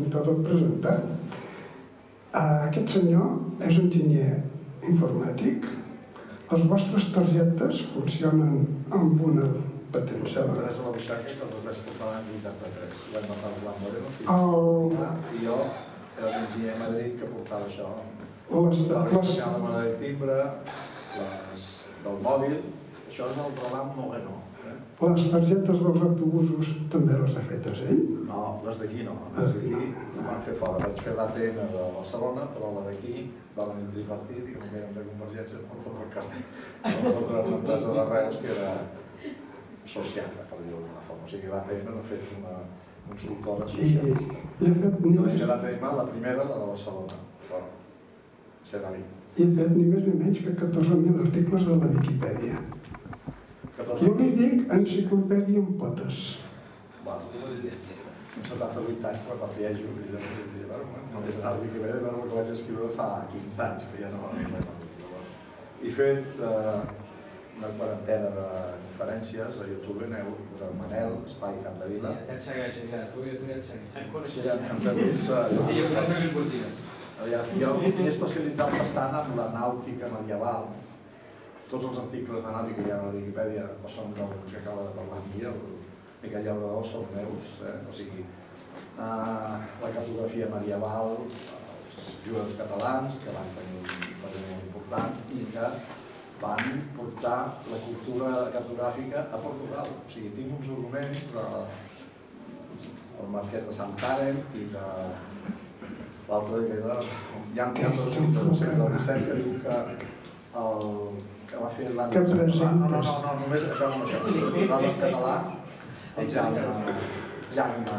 ni tot presentat. Uh, aquest senyor és enginyer informàtic. Les vostres targetes funcionen amb una potencial. Tres a la butxaca que els vaig portar l'any 83. Vam matar el Blanc Moreno. El, I jo era l'enginyer a Madrid que portava això. les, La les, de la de timbre, les del mòbil, això és el Roland Moreno. Eh? les targetes dels autobusos també les ha fetes ell. No, les d'aquí no, les d'aquí no van fer fora. Vaig fer l'ATM de Barcelona, però la d'aquí va venir el tripartit i com que érem de Convergència no tot el carrer. No fotre una empresa de Reus que era sociata, per dir-ho d'alguna forma. O sigui, l'ATM no ha fet una consultora I, socialista. i fet Jo vaig fer l'ATM, la primera, la de Barcelona. Però, ser d'ahir. i ha fet ni més ni menys que 14.000 articles de la Viquipèdia. Jo li dic enciclopèdia amb potes. amb 78 anys repeteixo i jo no sé dir, bueno, no és una Wikipedia, però que vaig escriure fa 15 anys, que ja no no. He fet eh, una quarantena de conferències a YouTube, aneu a posar Manel, Espai Capdevila. Ja et segueixo, ja, tu, tu ja et segueixo. Sí, ja ens hem vist. eh, Sí, jo crec que és. Aviam, Jo m'he especialitzat bastant en la nàutica medieval. Tots els articles nàutica que hi ha a la Viquipèdia o són del que acaba de parlar aquí, el Miquel Llaurador, són meus. Eh? O sigui, eh, la cartografia medieval, els jugadors catalans, que van tenir un paper molt important i que van portar la cultura cartogràfica a Portugal. O sigui, tinc uns documents de el Marquès de Sant Karen i de l'altre que era... Hi ha, hi ha dos escriptors del segle XVII que diu que el que va fer l'Anna... Que No, no, presentes. no, no, només acabo amb això. Nosaltres català, el Jaume, Jaume,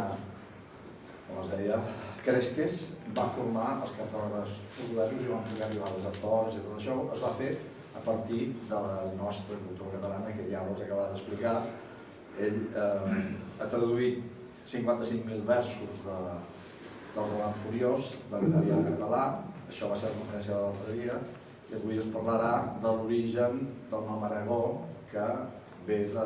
com es deia, Cresques, va formar els cartògrafs portuguesos i van poder arribar als actors i tot això es va fer a partir de la nostra cultura catalana, que ja us acabava d'explicar. Ell eh, ha traduït 55.000 versos de, del Roland Furiós, de l'italià al català, això va ser la conferència de l'altre dia, i avui es parlarà de l'origen del nom Aragó, que ve de,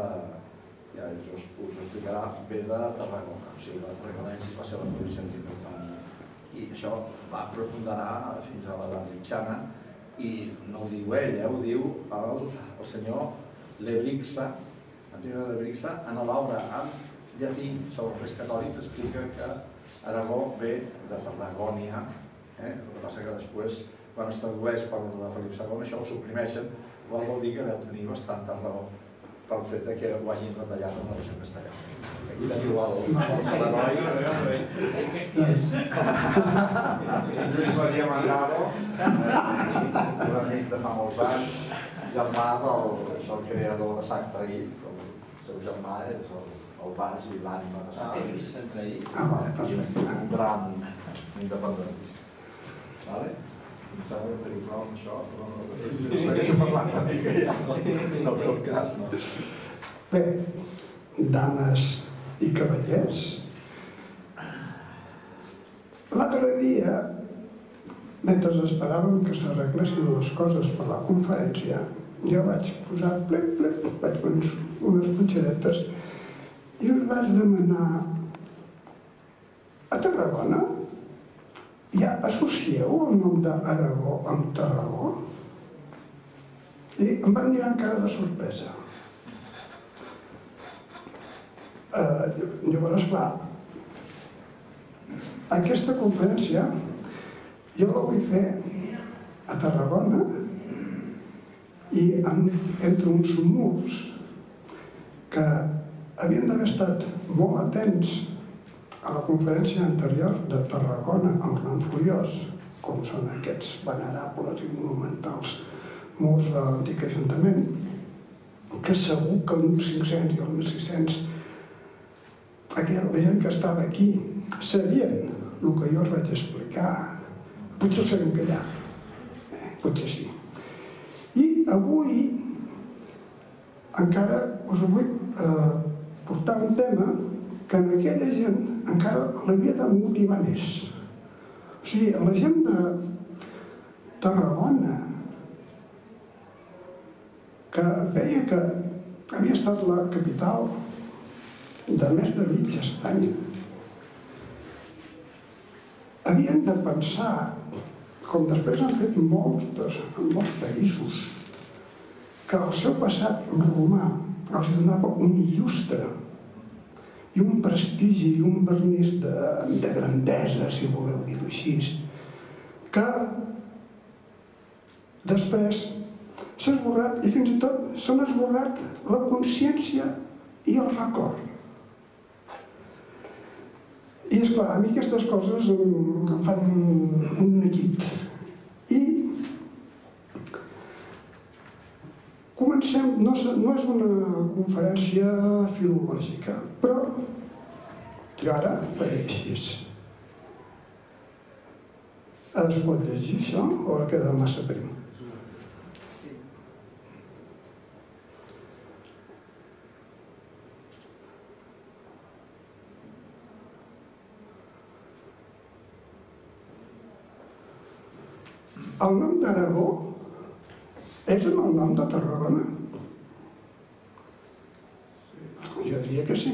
ja us, us explicarà, ve de Tarragona, o sigui, la Tarragonense va ser la província important. I això va preponderar fins a l'edat mitjana, i no ho diu ell, eh? ho diu el, el senyor Lebrixa, Antonio Lebrixa, en l'obra en llatí sobre els reis catòlics explica que Aragó ve de Tarragònia, eh? el que passa que després, quan es tradueix per ordre de Felip II, això ho suprimeixen, vol dir que deu tenir bastanta raó pel fet de que ho hagin retallat en la versió castellana. Aquí teniu el, el l'heroi, Lluís Maria Mandavo, un amic de fa molts anys, germà del, del creador de Sant Traïf, el seu germà és el, el baix i l'ànima de Ah, sempre ahir. Ah, perfecte. un gran independentista. Vale? Em sembla que teniu prou amb això, però no, no, segueixo parlant una mica ja, no ve el cas, no? Bé, dames i cavallers, l'altre dia, mentre esperàvem que s'arreglessin les coses per la conferència, jo vaig posar plec, plec, vaig fer uns, unes punxadetes i us vaig demanar a Tarragona ja associeu el nom d'Aragó amb Tarragó? I em van mirar amb cara de sorpresa. Eh, llavors, clar, aquesta conferència jo la vull fer a Tarragona i en, entre uns murs que havien d'haver estat molt atents a la conferència anterior de Tarragona al Gran Furiós, com són aquests venerables i monumentals murs de l'antic ajuntament, que segur que el 1500 i el 1600 aquella, la gent que estava aquí sabien el que jo us vaig explicar. Potser ho sabem callar, eh, potser sí. I avui encara us vull eh, portar un tema que en aquella gent encara l'havia de motivar més. O sigui, la gent de Tarragona, que veia que havia estat la capital de més de mig Espanya, havien de pensar, com després han fet molts, en molts països, que el seu passat romà els donava un llustre i un prestigi i un vernís de, de grandesa, si voleu dir-ho així, que després s'ha esborrat i fins i tot s'han esborrat la consciència i el record. I és clar, a mi aquestes coses em, em fan un neguit. I comencem, no, no és una conferència filològica, però jo ara faré així. Es pot llegir això o ha quedat massa prim? El nom d'Aragó és en el nom de Tarragona? Jo diria que sí.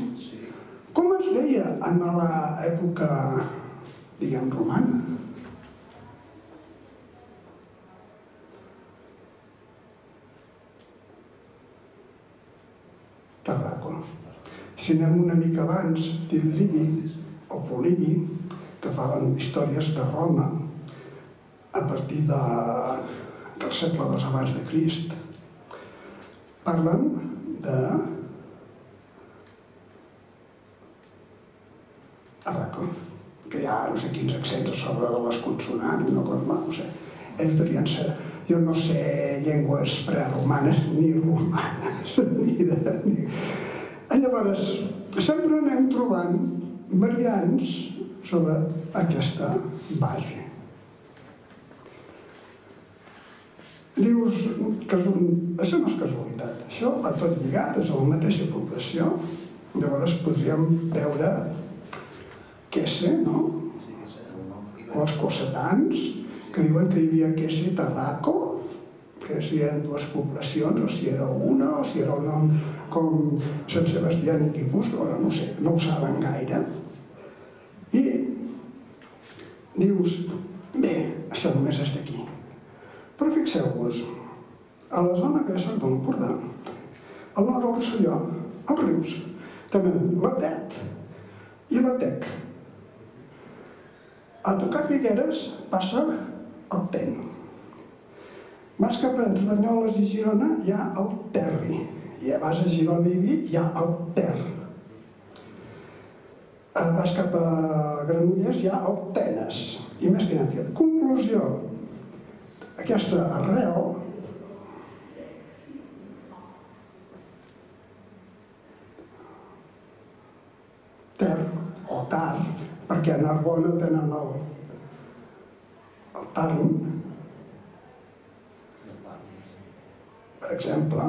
Com es deia en l'època, diguem, romana? Tarraco. Si anem una mica abans, Libi o Polibi, que fan històries de Roma, a partir de, del segle II abans de Crist, parlen de Arraco, que hi ha no sé quins accents a sobre de les consonants, no cosa, no sé. Ells devien ser, jo no sé llengües preromanes ni romanes, ni de... Ni... Llavors, sempre anem trobant variants sobre aquesta base. Dius, casual... això no és casualitat, això va tot lligat, és a la mateixa població. Llavors podríem veure Quesse, no? O els cossetans, que diuen que hi havia Quesse i Tarraco, que si eren dues poblacions, o si era una, o si era un nom com Sant Sebastià i Quipus, no, no sé, no ho saben gaire. I dius, bé, això només és d'aquí. Però fixeu-vos, a la zona que soc de l'Empordà, al nord del Rosselló, els rius, tenen la Tet i la Tec. A tocar Figueres passa el Ten. Vas cap a Banyoles i Girona hi ha el Terri. I vas a Girona i Vic hi ha el Ter. Vas cap a Granollers hi ha el Tenes. I més que hi ha. Conclusió, aquesta arrel ter o tar, perquè a Narbona tenen el, el tarn, per exemple,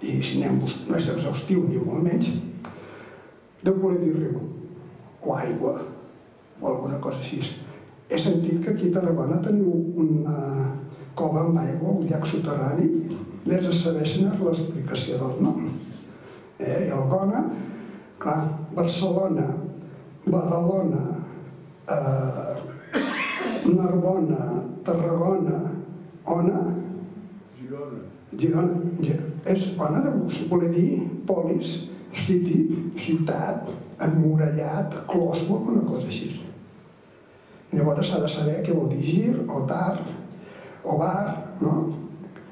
i si anem, no és exhaustiu ni molt menys, deu voler dir riu, o aigua, o alguna cosa així. He sentit que aquí a Tarragona teniu una cova amb aigua, un llac soterrani, més si és l'explicació del nom. Eh? I Algona, clar, Barcelona, Badalona, eh, Narbona, Tarragona, Ona, Girona. Girona, Girona. És Ona de voler dir polis, city, ciutat, emmurallat, clos o alguna cosa així. Llavors s'ha de saber què vol dir gir o tar o bar, no?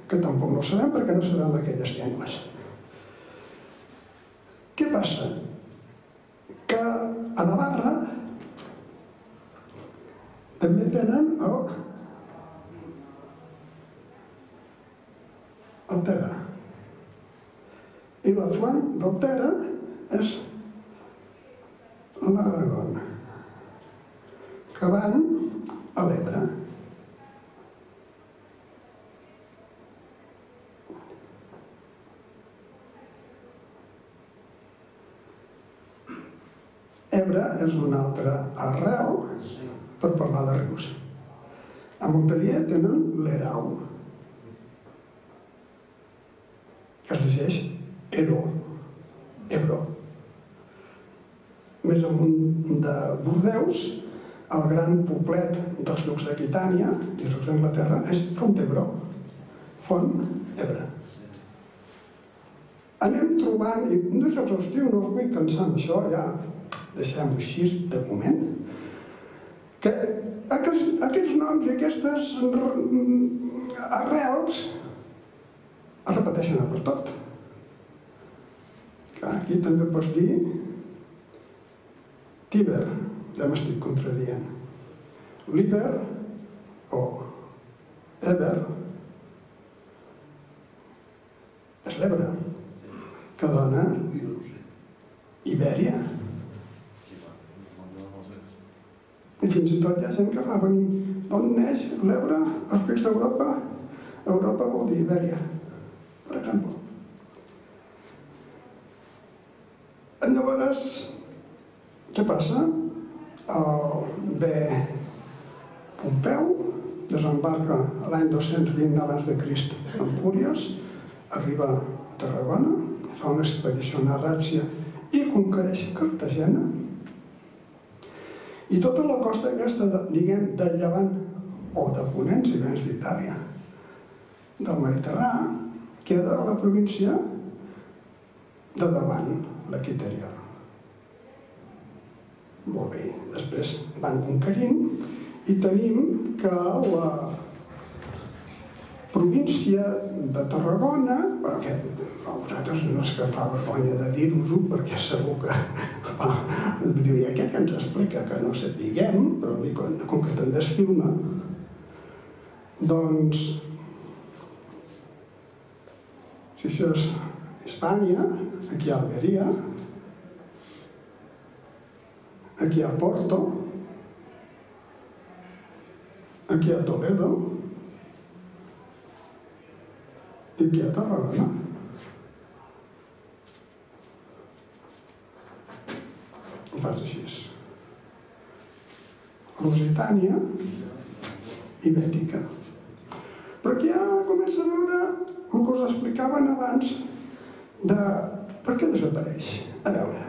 que tampoc no sabem perquè no sabem aquelles llengües. Què passa? Que a Navarra també tenen el, el Tera. I la font del Tera és l'Aragona, que van a l'Ebre. Ebre és una altra arrel per parlar de rius. A Montpellier tenen l'Erau, que es llegeix Ero, Ebro. Més amunt de Bordeus, el gran poblet dels ducs d'Aquitània i els d'Anglaterra és Fontebro, Font Ebre. Anem trobant, i no és exhaustiu, no us vull cansar amb això, ja deixem-ho així de moment, que aquests, aquests noms i aquestes arrels es repeteixen a per tot. Aquí també pots dir Tiber, ja m'estic contradient. Liber o Eber és l'Ebre, que dona Ibèria. I fins i tot hi ha gent que fa venir on neix l'Ebre als pics d'Europa. Europa vol dir Ibèria, per exemple. Llavors, què passa? El bé Pompeu desembarca l'any 220 abans de Crist a Empúries, arriba a Tarragona, fa una expedició a Ràcia i conquereix Cartagena, i tota la costa aquesta, de, diguem, de llevant o de ponent, si vens d'Itàlia, del Mediterrani, queda a la província de davant, l'Aquitèria. Molt bé, després van conquerint i tenim que la província de Tarragona, perquè a vosaltres no és que fa vergonya de dir-nos-ho, perquè segur que diu, i aquest que ens explica que no sapiguem, però com, com que te'n desfilma, doncs, si això és Espanya, aquí a Almeria, aquí a Porto, aquí a Toledo, i aquí a Tarragona. I fas així. Lusitània i Bètica. Però aquí ja comença a veure el que us explicaven abans de per què desapareix. A veure,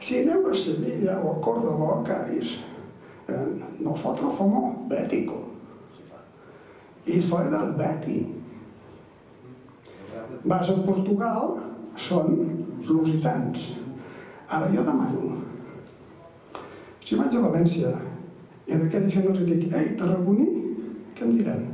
si aneu a Sevilla o a Córdoba o a Cádiz, eh, nosotros somos béticos. Y soy del Beti. Vas a Portugal, són lusitans. Ara jo demano, si vaig a València i en aquella gent els dic, ei, tarragoní, què em diran?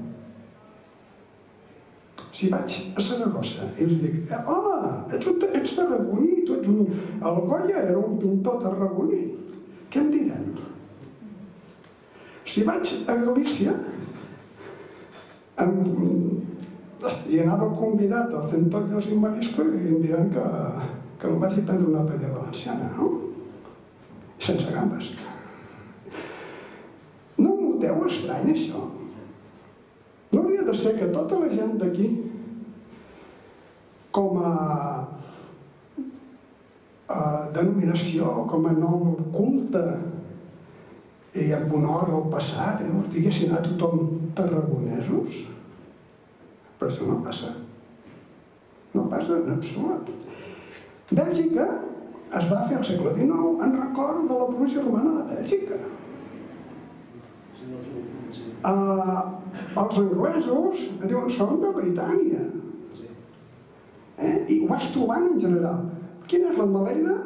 Si vaig a Saragossa i els dic, hola, ets, un, ets tarragoní, tu ets un... El Goya era un pintor tarragoní. Què em diran? Si vaig a Galícia, em, i anava convidat al Centollos i Marisco i diran que, que em vaig prendre una paella valenciana, no? Sense gambes. No m'ho deu estrany, això? No hauria de ser que tota la gent d'aquí, com a, a denominació, com a nom culte, i amb honor al passat, eh, diguessin a tothom tarragonesos, però això no passa. No passa en absolut. Bèlgica es va fer al segle XIX en record de la província romana de Bèlgica. Uh, els anglesos diuen són de Britània. Eh? I ho vas trobant en general. Quina és la maleida?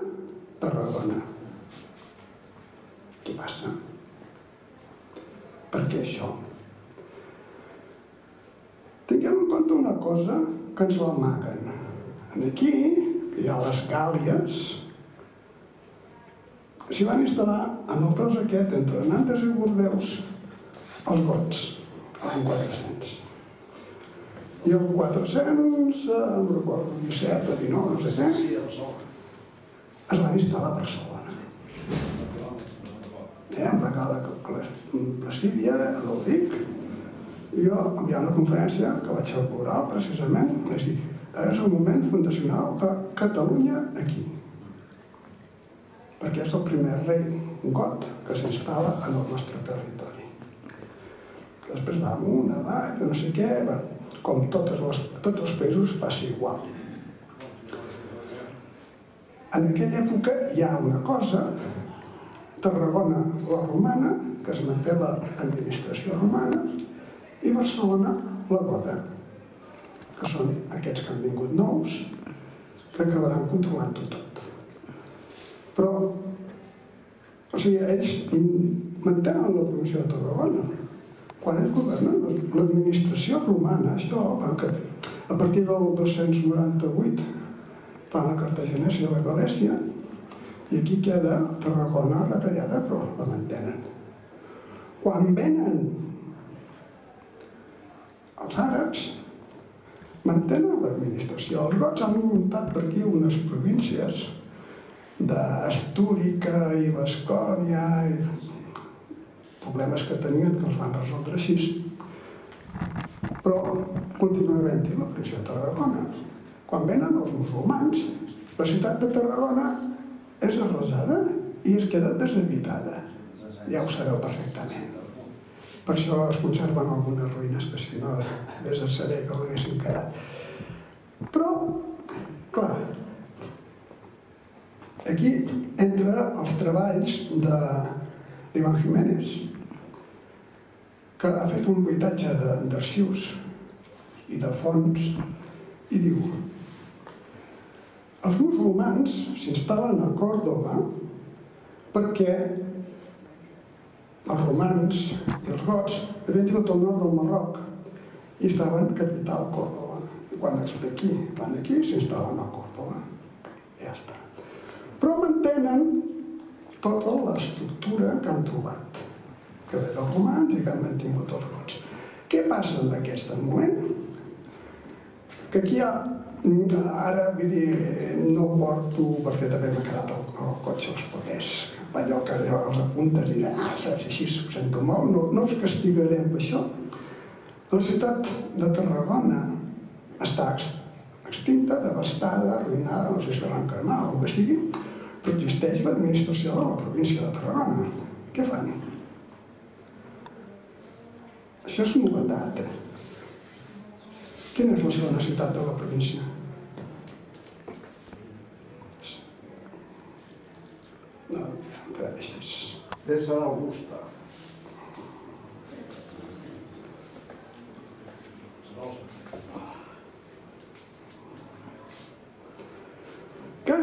Tarragona. Què passa? Per què això? Compte una cosa que ens l'amaguen. Aquí hi ha les Gàlies, s'hi van instal·lar en el tros aquest, entre Nantes i Bordeus, els gots, l'any 400. I el 400, eh, no recordo, 17 o 19, no sé què, es van instal·lar a Barcelona. Eh, amb la cala Placídia, l'Odic, jo hi ha una conferència que vaig fer plural precisament, és dir, és el moment fundacional de Catalunya aquí. Perquè és el primer rei got que s'instal·la en el nostre territori. Després va amunt, avall, no sé què, va, com totes les, tots els països passa igual. En aquella època hi ha una cosa Tarragona, la romana, que es manté l'administració romana, i Barcelona, la gota, que són aquests que han vingut nous, que acabaran controlant-ho tot. Però, o sigui, ells mantenen la província de Tarragona. Quan ells governen, l'administració romana, això, que a partir del 298 fan la cartagenèsia de Galècia, i aquí queda Tarragona retallada, però la mantenen. Quan venen els àrabs, mantenen l'administració. Els gots han muntat per aquí unes províncies d'Astúrica i Bascònia i problemes que tenien que els van resoldre així. Però continua havent-hi la pressió de Tarragona. Quan venen els musulmans, la ciutat de Tarragona és arrasada i es queda deshabitada. Ja ho sabeu perfectament. Per això es conserven algunes ruïnes que si no és a saber com haguessin quedat. Però, clar, aquí entre els treballs de Jiménez, que ha fet un buidatge d'arxius i de fons, i diu els musulmans s'instal·len a Còrdoba perquè els romans i els gots havien tingut el nord del Marroc i estaven capital Còrdoba. I quan els d'aquí van aquí, s'instal·len a Còrdoba. Ja està. Però mantenen tota l'estructura que han trobat, que ve dels romans i que han mantingut els gots. Què passa amb aquest moment? Que aquí hi ha Ara, vull dir, no porto, perquè també m'ha quedat el, el cotxe als papers, allò que els apuntes i ah, saps, així ho sento molt, no, no us castigarem per això. La ciutat de Tarragona està extinta, devastada, arruïnada, no sé si van cremar o el que sigui, però existeix l'administració de la província de Tarragona. Què fan? Això és novetat. Quina és la segona ciutat de la província? No, gràcies. César Augusta.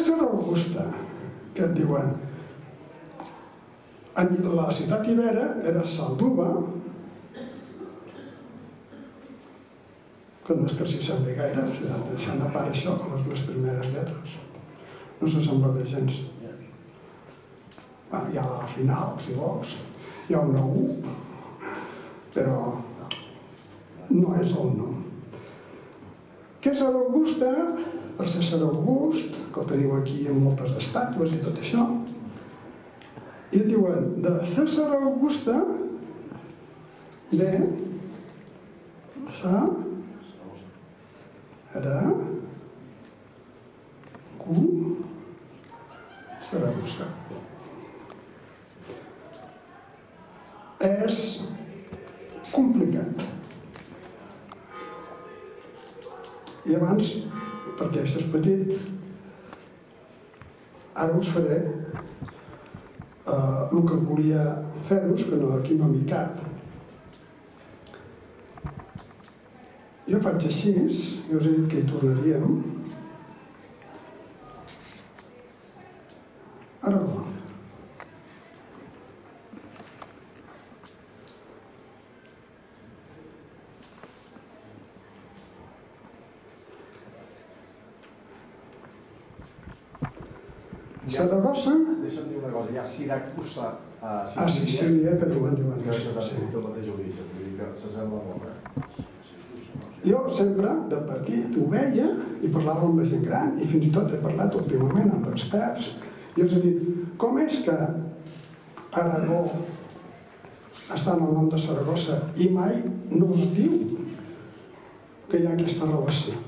César Augusta, que et diuen, en la ciutat ibera era Salduba, que no és que s'hi sembli gaire, deixant a part això, les dues primeres lletres. No s'assembla de gens. Bueno, hi ha al final, si vols, hi ha una U, però no és el nom. César Augusta, el César August, que el teniu aquí amb moltes estàtues i tot això, i diuen, de César Augusta de sa era cu Saragossa. És complicat. I abans, perquè això és petit, ara us faré uh, el que volia fer-vos, que no, aquí no m'hi cap. Jo faig així, i us he dit que hi tornaríem. Ara va. Saragossa, Deixa'm dir una cosa, hi ha Siracusa a a Sicília, que diuen, diuen. que és sí. el mateix origen, vull dir que s'assembla molt, eh? Jo sempre, de petit, ho veia i parlava amb la gent gran i fins i tot he parlat últimament amb experts i els he dit, com és que Aragó està en el nom de Saragossa i mai no es diu que hi ha aquesta relació?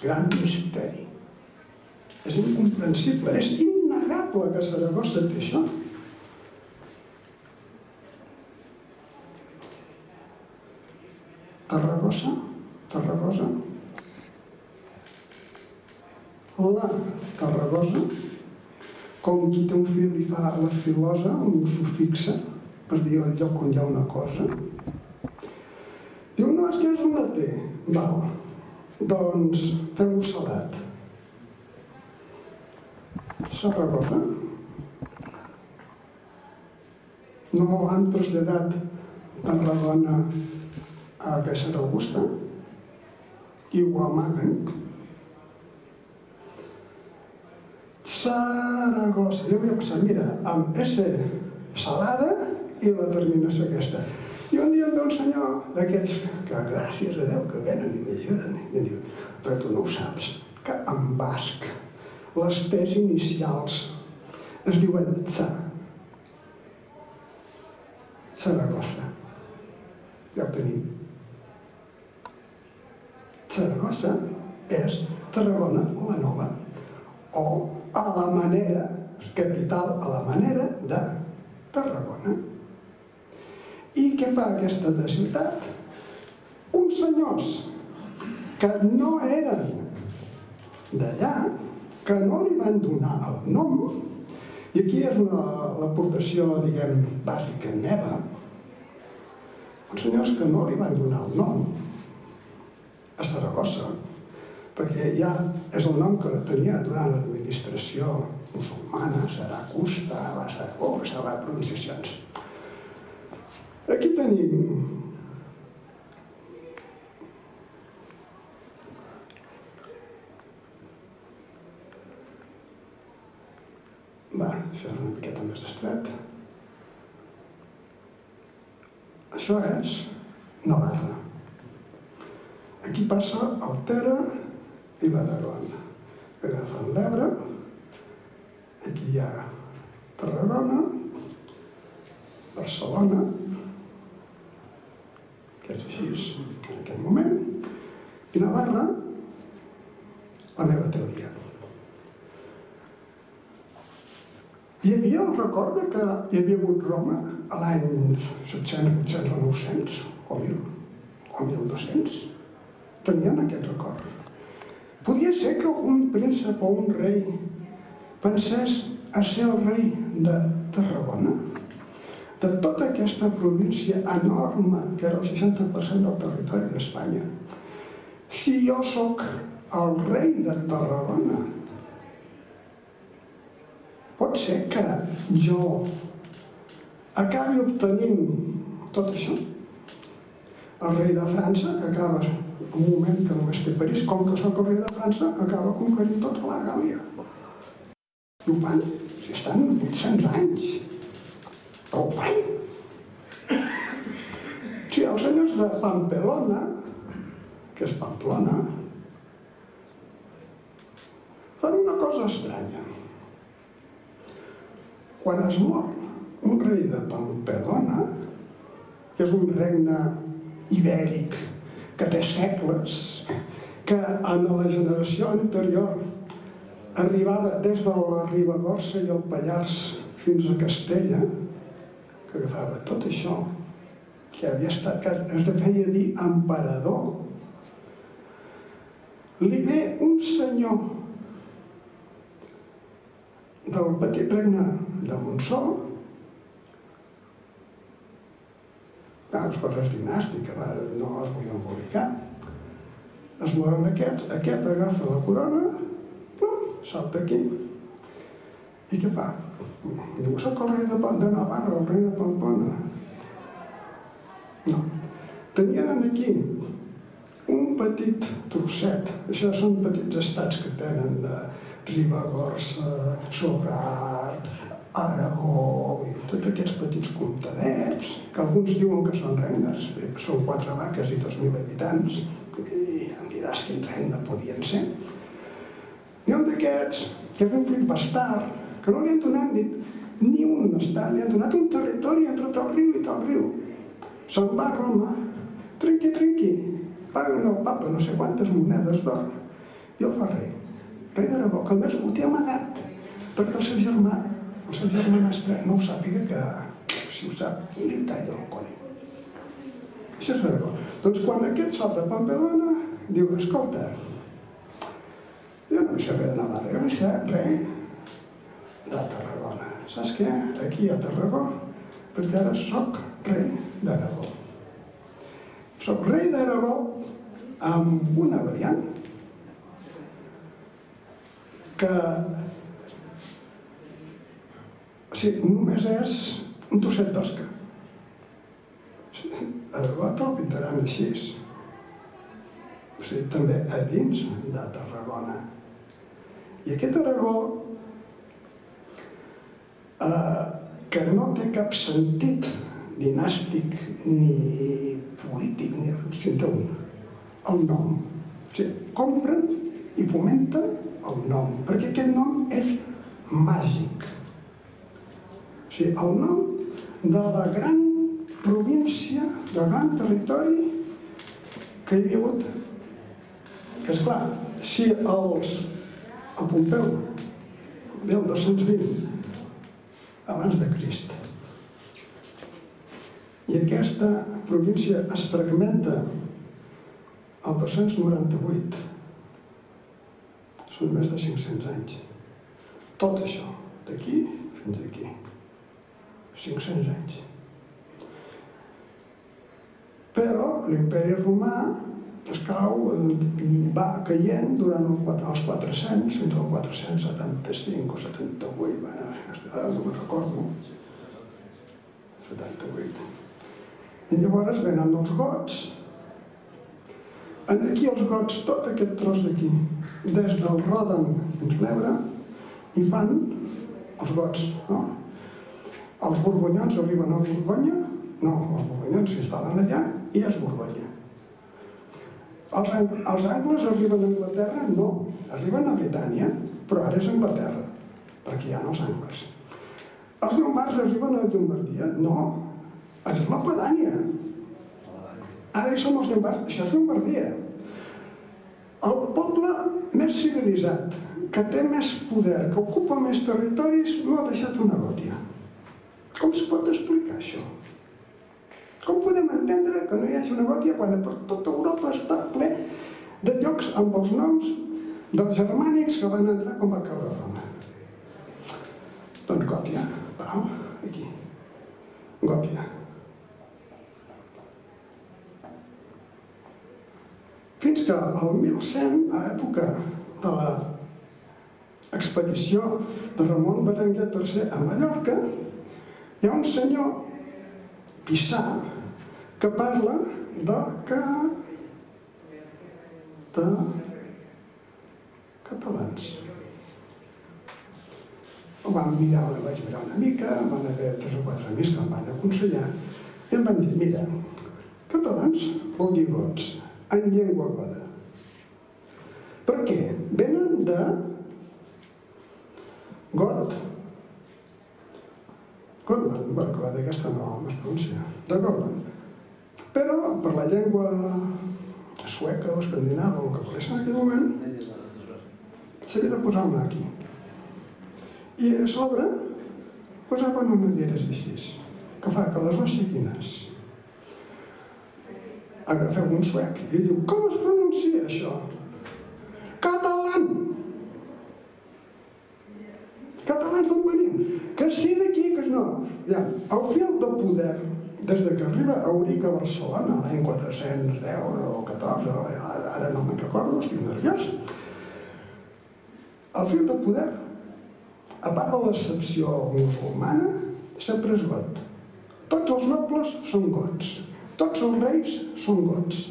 Gran misteri. És incomprensible, és innegable que Saragossa té això. Tarragosa, Tarragosa, la Tarragosa com qui té un fil i fa la filosa, un sufixe, per dir el lloc on hi ha una cosa. Diu, no, és que és una T. Val, doncs fem-ho salat. Saragossa. No han traslladat Tarragona a Caixer Augusta i ho amaguen. Saragossa. Jo havia pensat, mira, amb S salada i la terminació aquesta. I un dia em ve un senyor d'aquells que gràcies a Déu que venen i m'ajuden i em diu, però tu no ho saps, que en basc les T's inicials es diuen Tza. Saragossa. Ja ho tenim. Saragossa és Tarragona la nova o a la manera, capital a la manera de Tarragona. I què fa aquesta de ciutat? Uns senyors que no eren d'allà, que no li van donar el nom, i aquí és l'aportació, diguem, bàsica meva, uns senyors que no li van donar el nom a Saragossa, perquè ja és el nom que tenia durant l'administració musulmana, Saracusta, va ser, oh, serà pronunciacions. Aquí tenim Va, això és una miqueta més estret. Això és Navarra. Aquí passa el Tera i la Dragona. Agafen l'Ebre, aquí hi ha Tarragona, Barcelona, que és així en aquest moment, i Navarra, la meva teoria. Hi havia el record de que hi havia hagut Roma a l'any 700, 800 o 900, o 1000, o 1200. Tenien aquest record. Podia ser que un príncep o un rei pensés a ser el rei de Tarragona, de tota aquesta província enorme, que era el 60% del territori d'Espanya. Si jo sóc el rei de Tarragona, pot ser que jo acabi obtenint tot això. El rei de França, que acaba en un moment que només té París, com que sóc el rei de França, acaba conquerint tota la Gàlia. I ho fan, si estan 800 anys. Però ho fan. Si els senyors de Pamplona, que és Pamplona, fan una cosa estranya quan es mor un rei de Pamplona, que és un regne ibèric que té segles, que en la generació anterior arribava des de la Ribagorça i el Pallars fins a Castella, que agafava tot això, que havia estat, que es feia dir emperador, li ve un senyor del petit regne de Montsó, les coses dinàstiques, no es vull embolicar. Es moren aquests, aquest agafa la corona, plum, salta aquí. I què fa? Diu, soc el rei de, de Navarra, el rei de Pamplona. No. Tenien aquí un petit trosset, això són petits estats que tenen de, Ribagorça, Sobrat, Aragó, i tots aquests petits comptadets, que alguns diuen que són regnes, són quatre vaques i dos mil habitants, i em diràs quin regne podien ser. Ha un d'aquests, que és un fill bastard, que no li han donat ni, ni un estat, li han donat un territori entre el riu i el riu. Se'n va a Roma, trinqui, trinqui, paguen al papa no sé quantes monedes d'or i el fa rei rei d'Aragó, que a més ho té amagat, perquè el seu germà, el seu germanastre, no ho sàpiga que, si ho sap, li talla el coll. Això és Aragó. Doncs quan aquest salt de Pamplona, diu, escolta, jo no vull saber de Navarra, jo vull ser rei de Tarragona. Saps què? Aquí a Tarragona, perquè ara sóc rei d'Aragó. Soc rei d'Aragó amb una variant que sigui, només és un trosset d'osca. Aragó te'l pintaran així. O sigui, també a dins de Tarragona. I aquest Aragó, eh, que no té cap sentit dinàstic ni polític, ni sinó un, el nom. O sigui, compren i fomenten el nom, perquè aquest nom és màgic. O sigui, el nom de la gran província, del gran territori que hi havia hagut. Que esclar, si els a Pompeu ve el 220 abans de Crist. I aquesta província es fragmenta al 298 són més de 500 anys. Tot això d'aquí fins aquí 500 anys però l'imperi romà es cau, va caient durant els 400, fins al 475 o 78, bueno, no recordo, 78. I llavors venen els gots, aquí els gots, tot aquest tros d'aquí, des del Rodan fins l'Ebre, i fan els gots, no? Els borgonyons arriben a Borgonya, no, els borgonyons s'instal·len allà i és Borgonya. Els, els angles arriben a Anglaterra? No, arriben a Britània, però ara és Anglaterra, perquè hi ha els angles. Els llombards arriben a Llombardia? No, és la Padània. Ara hi som els llombards, això és Llombardia. El poble més civilitzat, que té més poder, que ocupa més territoris, no ha deixat una gòtia. Com es pot explicar això? Com podem entendre que no hi hagi una gòtia quan per tota Europa està ple de llocs amb els noms dels germànics que van entrar com a caure a Roma? Doncs gòtia, però aquí. Gòtia. Fins que al 1100, a època de la expedició de Ramon Berenguer III a Mallorca, hi ha un senyor Pissà, que parla de que de catalans. Ho vam mirar, ho vaig mirar una mica, van haver tres o quatre amics que em van aconsellar i em van dir, mira, catalans vol dir gots, en llengua goda. Per què? Venen de got, Gotland, bueno, clar, d'aquesta no, no es pronuncia, Gotland. Però per la llengua sueca o escandinava, o que parlés en aquell moment, s'havia de posar una aquí. I a sobre posaven una dieres així, que fa que les ossiguines agafeu un suec i diu, com es pronuncia això? Catalán! Catalans d'on venim? Que sí d'aquí, que no. Ja, el fil de poder, des de que arriba a Euric a Barcelona, l'any 410 o 14, ara, ara no me'n recordo, estic nerviós, el fil de poder, a part de l'excepció musulmana, sempre és got. Tots els nobles són gots. Tots els reis són gots.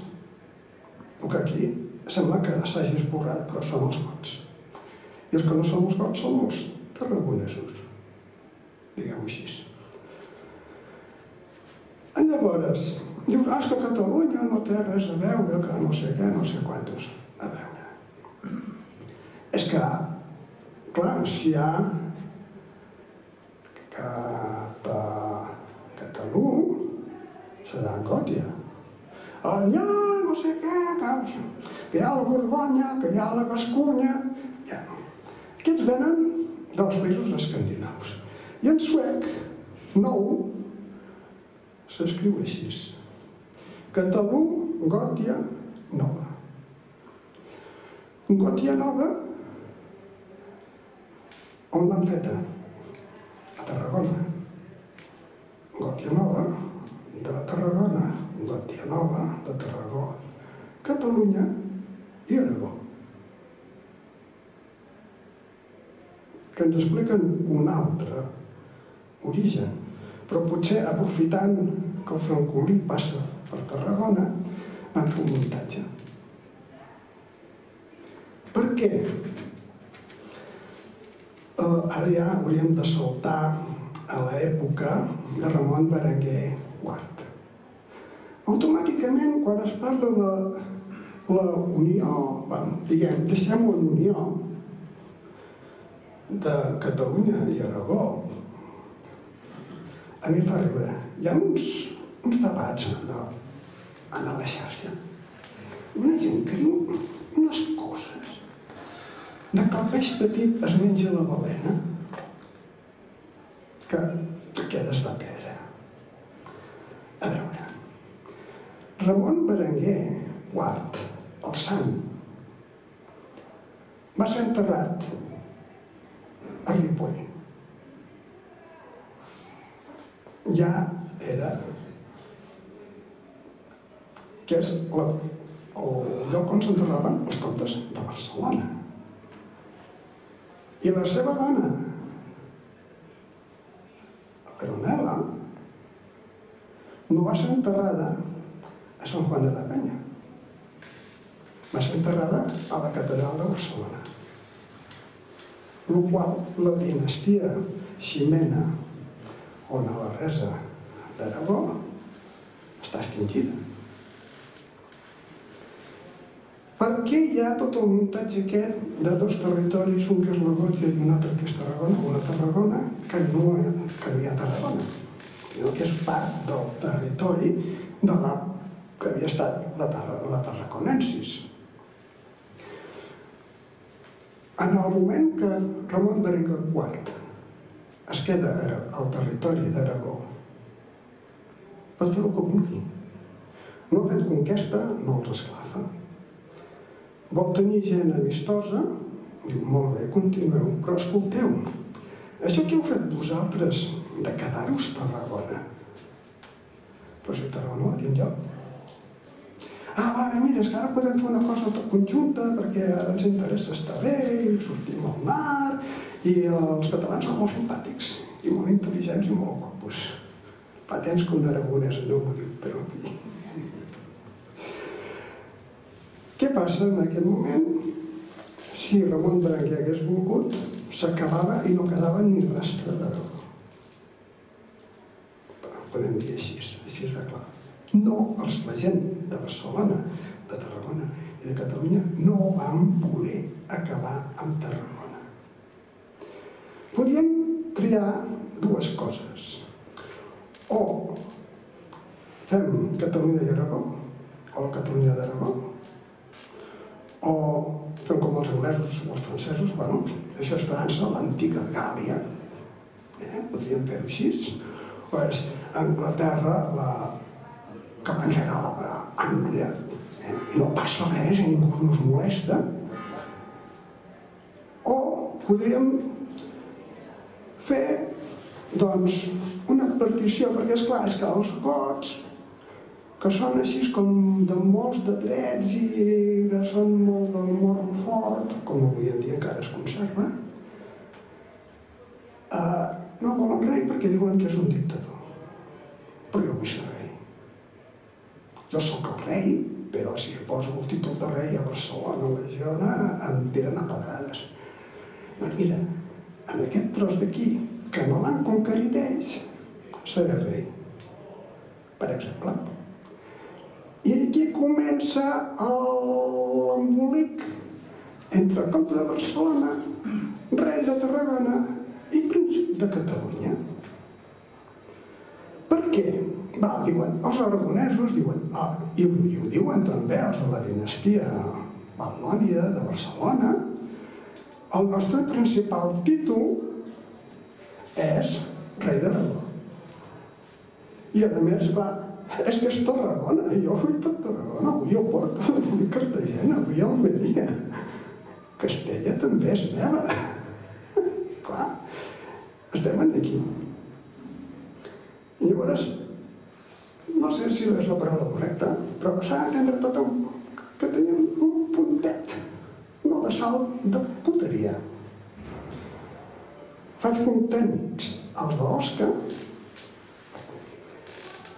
El que aquí sembla que s'hagi esborrat, però són els gots. I els que no són els gots són els tarragonesos, diguem-ho així. Llavors, dius, ah, que Catalunya no té res a veure, que no sé què, no sé quantos. A veure. És que, clar, si hi ha Cata... Catalú, serà Gòtia. Allà, no sé què, que, que hi ha la Borgonya, que hi ha la Gascunya... Ja. Aquests venen dels països escandinaus. I en suec, nou, s'escriu així. Catalú, Gòtia, Nova. Gòtia Nova, on l'han feta? Tarragona. Gòtia Nova de Tarragona, Gòtia Nova de Tarragó, Catalunya i Aragó. Que ens expliquen un altre origen, però potser aprofitant que el francolí passa per Tarragona, van fer un muntatge. Per què? Uh, ara ja hauríem de saltar a l'època de Ramon Berenguer IV. Automàticament, quan es parla de la unió, bueno, diguem, deixem-ho en unió de Catalunya i Aragó, a mi em fa riure. Hi ha uns, uns debats en, en la xarxa. Una gent que diu unes coses de el peix petit es menja la balena que, que quedes de pedra. A veure, Ramon Berenguer IV, el sant, va ser enterrat a Ripoll. Ja era que és la, el lloc on s'enterraven els comtes de Barcelona. I la seva dona, la Peronela, no va ser enterrada a Sant Juan de la Penya. Va ser enterrada a la catedral de Barcelona. El qual la dinastia ximena o navarresa d'Aragó està extingida. Per què hi ha tot el muntatge aquest de dos territoris, un que és la Gòtia i un altre que és Tarragona, una Tarragona que no, que no hi ha Tarragona, sinó que és part del territori de la, que havia estat la, la Tarraconensis. En el moment que Ramon Berenguer IV es queda al territori d'Aragó, pot fer el que vulgui. No ha fet conquesta, no els esclafa vol tenir gent amistosa, diu, molt bé, continueu, però escolteu, això que heu fet vosaltres de quedar-vos Tarragona, però si Tarragona la tinc jo. Ah, vale, mira, és que ara podem fer una cosa tot conjunta perquè ara ens interessa estar bé, i sortim al mar, i els catalans són molt simpàtics, i molt intel·ligents i molt guapos. Fa temps que un aragonès no m'ho diu, però. Què passa en aquest moment? Si Ramon Berenguer hagués volgut, s'acabava i no quedava ni rastre d'Aragó. Podem dir així, així és de clar. No, els, la gent de Barcelona, de Tarragona i de Catalunya no van voler acabar amb Tarragona. Podíem triar dues coses. O fem Catalunya i Aragó, o Catalunya d'Aragó, o fem com els anglesos o els francesos, bueno, això és França, l'antiga Gàlia, eh? podríem fer-ho així, o és Anglaterra, la, abans era l'Anglia, eh? i no passa res i ningú no es molesta, o podríem fer doncs, una partició, perquè és clar, és que els gots que són així com de molts de drets i que són molt del morro fort, com avui en dia encara es conserva, uh, no volen rei perquè diuen que és un dictador. Però jo vull rei. Jo sóc el rei, però si poso el títol de rei a Barcelona o a Girona em tiren a pedrades. Doncs mira, en aquest tros d'aquí, que no l'han conquerit ells, seré rei. Per exemple. I aquí comença l'embolic entre el comte de Barcelona, rei de Tarragona i príncep de Catalunya. Per què? Va, diuen, els aragonesos diuen, ah, i, i ho diuen també els de la dinastia Babilònia de Barcelona, el nostre principal títol és rei d'Aragó. I a més va, és que és Tarragona, jo vull tot Tarragona, avui jo porto, vull Cartagena, vull Almeria. Castella també és meva. Clar, estem aquí. I llavors, no sé si és la paraula correcta, però s'ha d'entendre tot un, que tenim un puntet, no de sal, de puteria. Faig contents els d'Osca,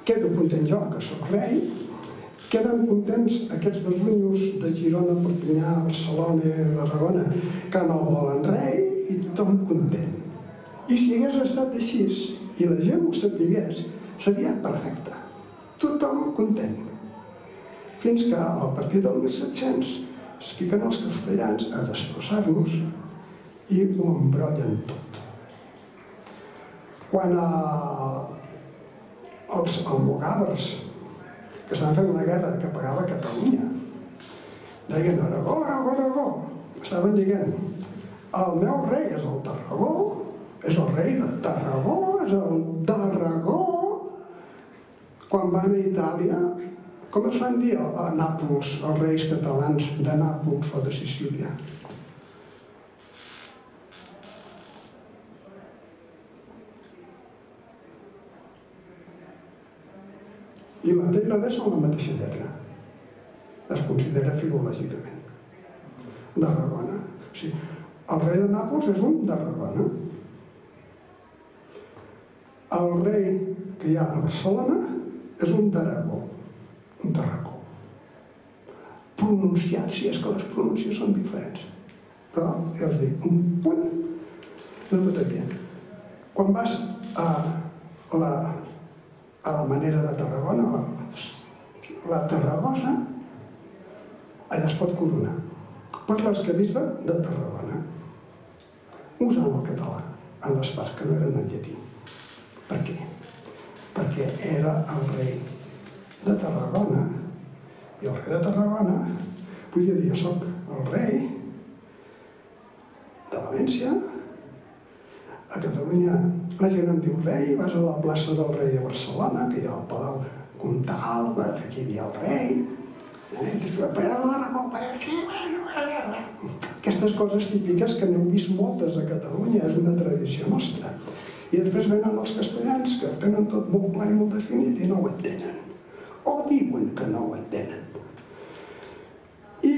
quedo content jo, que sóc rei, queden contents aquests besunyos de Girona, Perpinyà, Barcelona i Tarragona, que no volen rei i tothom content. I si hagués estat així i la gent ho sapigués, seria perfecte. Tothom content. Fins que al partir del 1700 es fiquen els castellans a destrossar-nos i ho embrollen tot. Quan a, els almogàvers, que estaven fent una guerra que pagava Catalunya, deien Aragó, Aragó, Aragó, estaven dient el meu rei és el Tarragó, és el rei de Tarragó, és el d'Aragó. Quan van a Itàlia, com es van dir a Nàpols els reis catalans de Nàpols o de Sicília? I la T i la D són la mateixa lletra. Es considera filològicament. D'Arragona. O sigui, el rei de Nàpols és un d'Arragona. El rei que hi ha a Barcelona és un d'Aragó, un d'Aragó. Pronunciat, si és que les pronúncies són diferents. Però, ja us dic, un punt de bateria. Quan vas a la a la manera de Tarragona, la, la Tarragosa, allà es pot coronar. Per l'arcabisbe de Tarragona, usant el català en les parts que no eren en llatí. Per què? Perquè era el rei de Tarragona i el rei de Tarragona podia dir, jo soc el rei de València, a Catalunya la gent em diu rei, vas a la plaça del rei a Barcelona, que hi ha el Palau Comtal, aquí hi havia el rei, eh? aquestes coses típiques que n'heu vist moltes a Catalunya, és una tradició nostra. I després venen els castellans, que tenen tot molt clar i molt definit i no ho entenen. O diuen que no ho entenen. I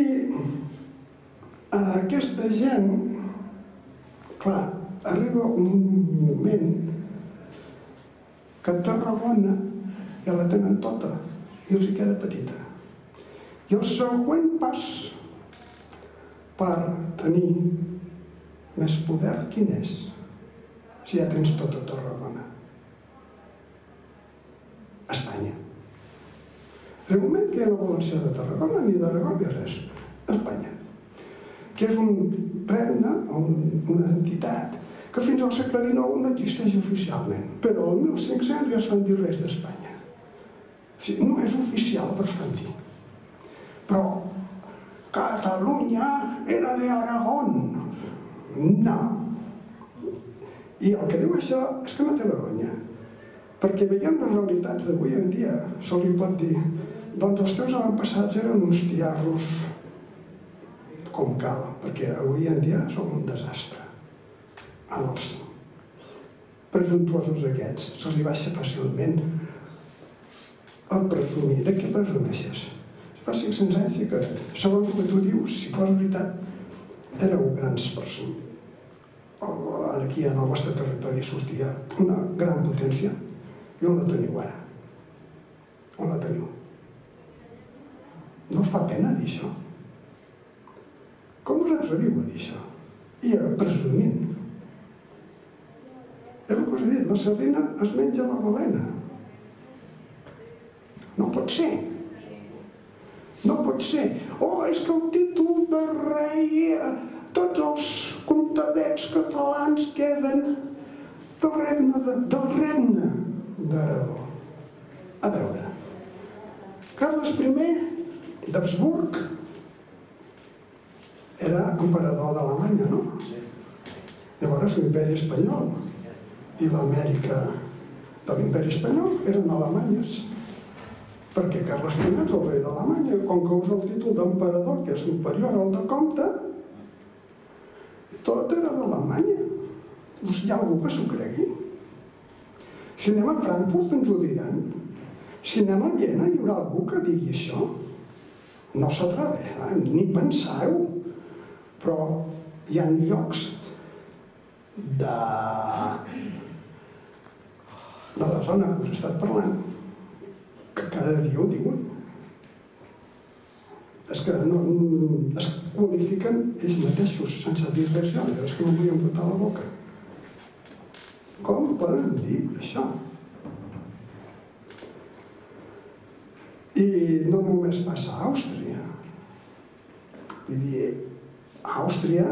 aquesta gent, clar, arriba un moment que Tarragona ja la tenen tota i els hi queda petita. I el següent pas per tenir més poder, quin és? Si ja tens tota Tarragona. Espanya. El moment que no volen ser de Tarragona ni d'Aragó ni res. Espanya. Que és un regne, un, una entitat que fins al segle XIX no existeix oficialment, però el 1500 ja es van dir res d'Espanya. O sigui, no és oficial, però es van dir. Però Catalunya era de Aragón. No. I el que diu això és que no té vergonya. Perquè veiem les realitats d'avui en dia, se li pot dir, doncs els teus avantpassats eren uns tiarros com cal, perquè avui en dia som un desastre als presumptuosos aquests. Se'ls baixa fàcilment el presumir. De què presumeixes? Fa 500 anys que, segons el que tu dius, si fos veritat, éreu grans persones. Aquí en el vostre territori sortia una gran potència i on la teniu ara? On la teniu? No us fa pena dir això? Com us atreviu a dir això? I a presumint és el que us he dit, la sardina es menja la balena. No pot ser. No pot ser. Oh, és que el títol de rei, tots els contadets catalans queden del regne de, del regne d'Aragó. A veure, Carles I d'Habsburg era emperador d'Alemanya, no? Llavors l'imperi espanyol i l'Amèrica de l'imperi espanyol eren alemanyes perquè Carles I és el rei d'Alemanya com que usa el títol d'emperador que és superior al de comte tot era d'Alemanya hi ha algú que s'ho cregui Si anem a Frankfurt ens ho diran. Si anem a Viena hi haurà algú que digui això. No s'atreveix, ni pensar-ho. Però hi ha llocs de, de la zona que us he estat parlant que cada dia ho diuen. És que no, es qualifiquen ells mateixos sense dir res jo, és que no volien botar la boca. Com poden dir això? I no només passa a Àustria. Vull dir, a Àustria,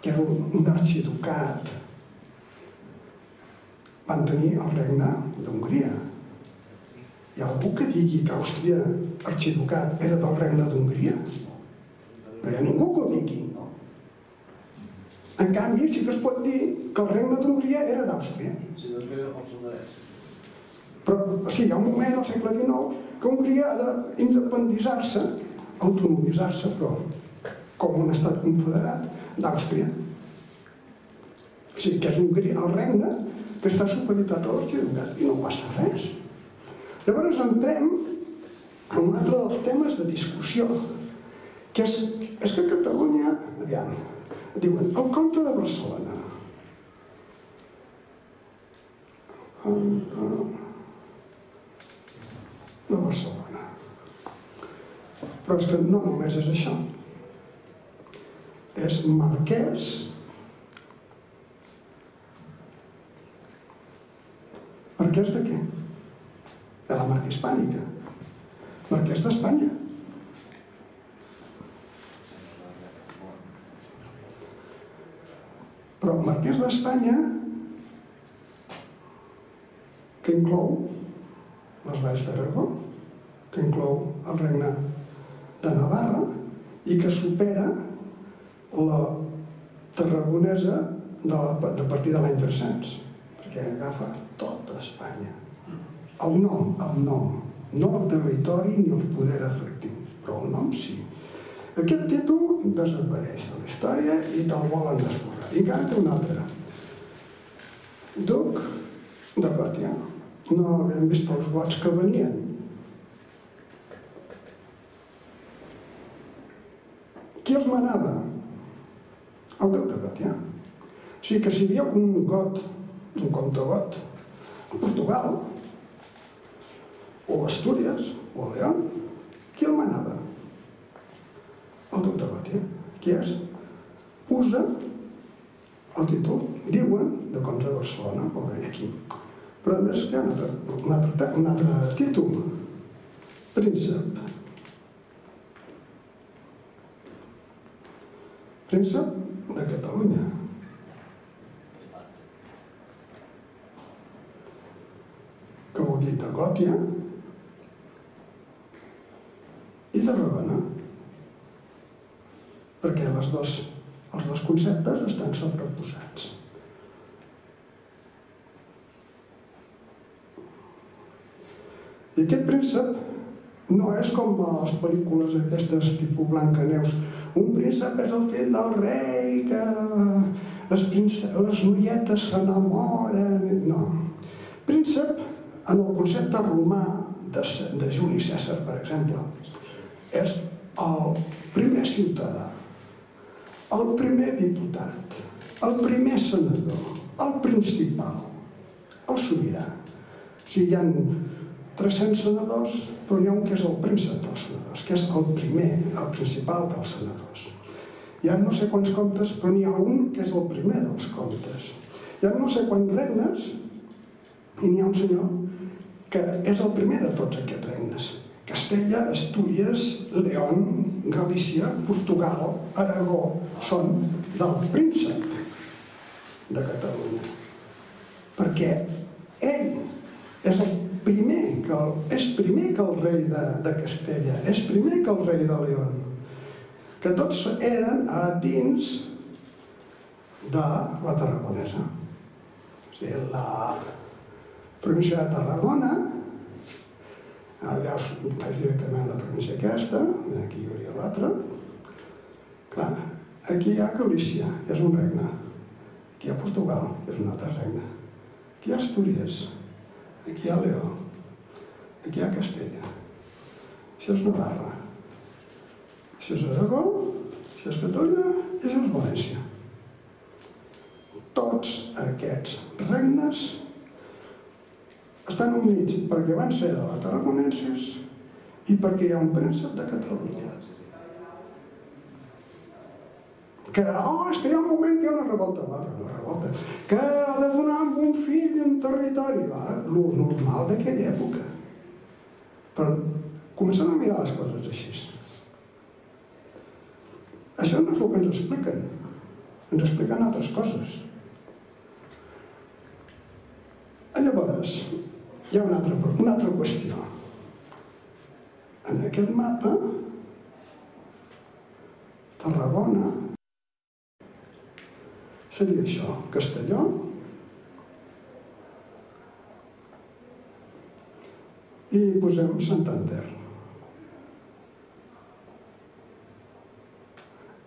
que era un, arxiducat, van tenir el regne d'Hongria. Ha algú que digui que Àustria, arxiducat, era del regne d'Hongria? No hi ha ningú que ho digui. En canvi, sí que es pot dir que el regne d'Hongria era d'Àustria. Si no es veu el sondarès. Però o sigui, hi ha un moment al segle XIX que Hongria ha d'independitzar-se, autonomitzar-se, però com un estat confederat d'Àustria. O sigui, que és Hongria, el regne que està supeditat a l'arxiducat i no passa res. Llavors entrem en un altre dels temes de discussió, que és, és que Catalunya, aviam, diuen, el comte de Barcelona. De Barcelona. Però és que no només és això. És marquès Marquès de què? De la marca hispànica. Marquès d'Espanya. Però Marquès d'Espanya que inclou les Valls d'Aragó, que inclou el regne de Navarra i que supera la tarragonesa de, la, de partir de l'any 300, perquè agafa tota Espanya. El nom, el nom, no el territori ni el poder efectiu, però el nom sí. Aquest títol desapareix de la història i te'l volen descobrir. I té un altre. Duc de Gòtia. No havíem vist els gots que venien. Qui els manava? El Duc de Gòtia. O sigui que si hi havia un got, un comte got, a Portugal, o a Astúries, o a León, qui el manava? El duc de Gòtia, qui és? Usa el títol, diuen, de comte de Barcelona, o bé aquí. Però a més hi ha un altre, un altre, un altre títol, príncep. Príncep de Catalunya. que vol dir de Gòtia i de Tarragona perquè les dos, els dos conceptes estan sobreposats. I aquest príncep no és com a les pel·lícules aquestes tipus Blancaneus. Un príncep és el fill del rei, que les, les noietes s'enamoren... No. Príncep, en el concepte romà de, de Juli César, per exemple, és el primer ciutadà, el primer diputat, el primer senador, el principal, el sobirà. O sigui, hi ha 300 senadors, però n'hi ha un que és el príncep dels senadors, que és el primer, el principal dels senadors. Hi ha no sé quants comptes, però n'hi ha un que és el primer dels comptes. Hi ha no sé quants regnes, i n'hi ha un senyor que és el primer de tots aquests regnes. Castella, Astúries, León, Galícia, Portugal, Aragó, són del príncep de Catalunya. Perquè ell és el primer que el, és primer que el rei de, de Castella, és primer que el rei de León, que tots eren a dins de la Tarragonesa. O sigui, la província de Tarragona, allà vaig directament a la província aquesta, aquí hi hauria l'altra. Clar, aquí hi ha Galícia, és un regne. Aquí hi ha Portugal, és un altre regne. Aquí hi ha Astúries, aquí hi ha Leó, aquí hi ha Castella, això és Navarra, això és Aragó, això és Catalunya i això és València. Tots aquests regnes estan units perquè van ser de la Tarragonenses i perquè hi ha un príncep de Catalunya. Que, oh, és que hi ha un moment que hi ha una revolta, va, una revolta, que ha de donar un fill en territori, va, lo normal d'aquella època. Però comencem a mirar les coses així. Això no és el que ens expliquen, ens expliquen altres coses. Llavors, hi ha una altra, una altra qüestió. En aquest mapa, Tarragona seria això, Castelló, i posem Santander.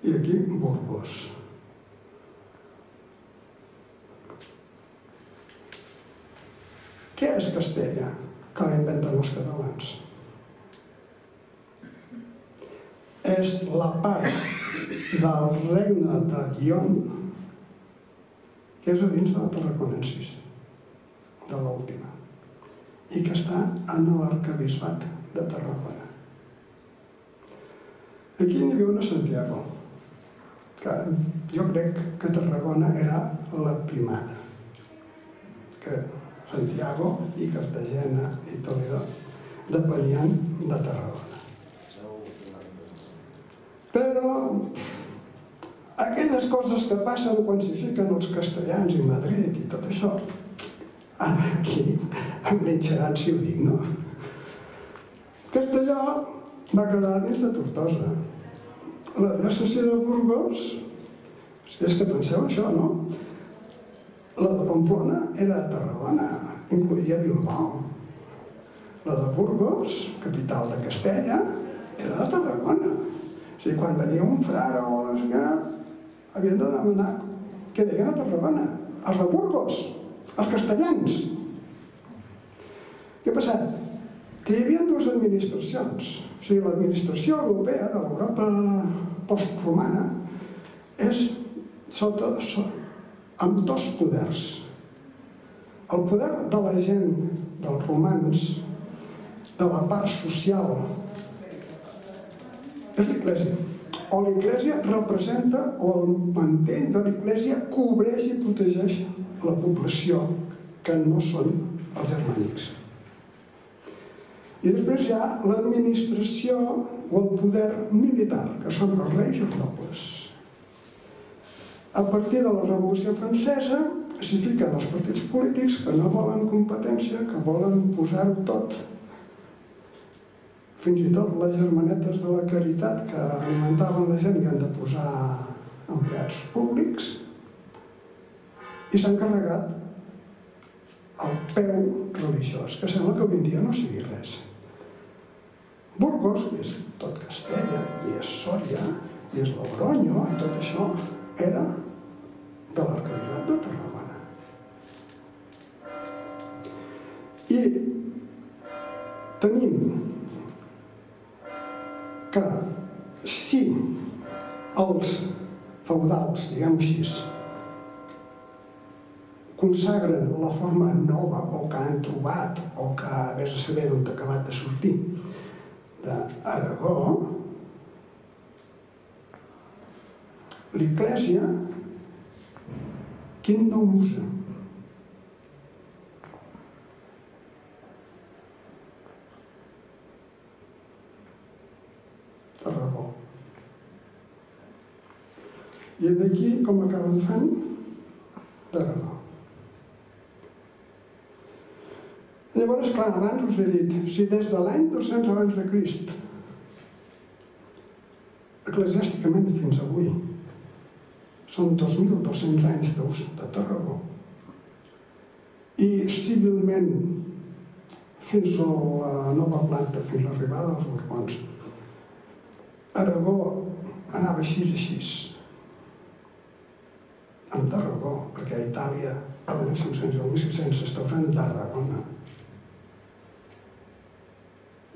I aquí Burgos. Què és Castella? Que l'inventen els catalans. És la part del regne de Guion que és a dins de la Tarraconensis, de l'última, i que està en l'arcabisbat de Tarragona. Aquí n'hi havia una Santiago, que jo crec que Tarragona era la primada, que Santiago i Cartagena i Toledo depenien de Tarragona. Però aquelles coses que passen quan s'hi fiquen els castellans i Madrid i tot això, aquí em menjaran si ho dic, no? Castelló va quedar dins de Tortosa. La diòcesi de Burgos, és que penseu això, no? La de Pamplona era de Tarragona, incluïa Bilbao. La de Burgos, capital de Castella, era de Tarragona. O sigui, quan venia un frare o no sé havien de demanar que deien a Tarragona, els de Burgos, els castellans. Què ha passat? Que hi havia dues administracions. O sigui, l'administració europea de l'Europa postromana és sota, sota, amb dos poders. El poder de la gent, dels romans, de la part social, és l'Església o l'Església representa o el mantell de l'Església cobreix i protegeix la població que no són els germànics. I després hi ha l'administració o el poder militar, que són els reis i els nobles. A partir de la Revolució Francesa s'hi fiquen els partits polítics que no volen competència, que volen posar-ho tot fins i tot les germanetes de la caritat que alimentaven la gent i han de posar empleats públics i s'han carregat el peu religiós, que sembla que avui dia no sigui res. Burgos, és tot Castella, i és Sòria, i és Logroño, tot això era de l'arcabisbat de Tarragona. I tenim que si els feudals, diguem-ho així, consagren la forma nova o que han trobat o que vés a saber d'on ha acabat de sortir d'Aragó, l'Eglésia quin no usa? Tarragó. I aquí com acaben fent? D'Aragó. Llavors, clar, abans us he dit, si des de l'any 200 abans de Crist, eclesiàsticament fins avui, són 2.200 anys d'ús de Tarragó, i civilment fins a la nova planta, fins a l'arribada dels Borbons, Aragó anava així i així, amb Tarragó, perquè a Itàlia el 1500 i el 1600 s'està usant Tarragona.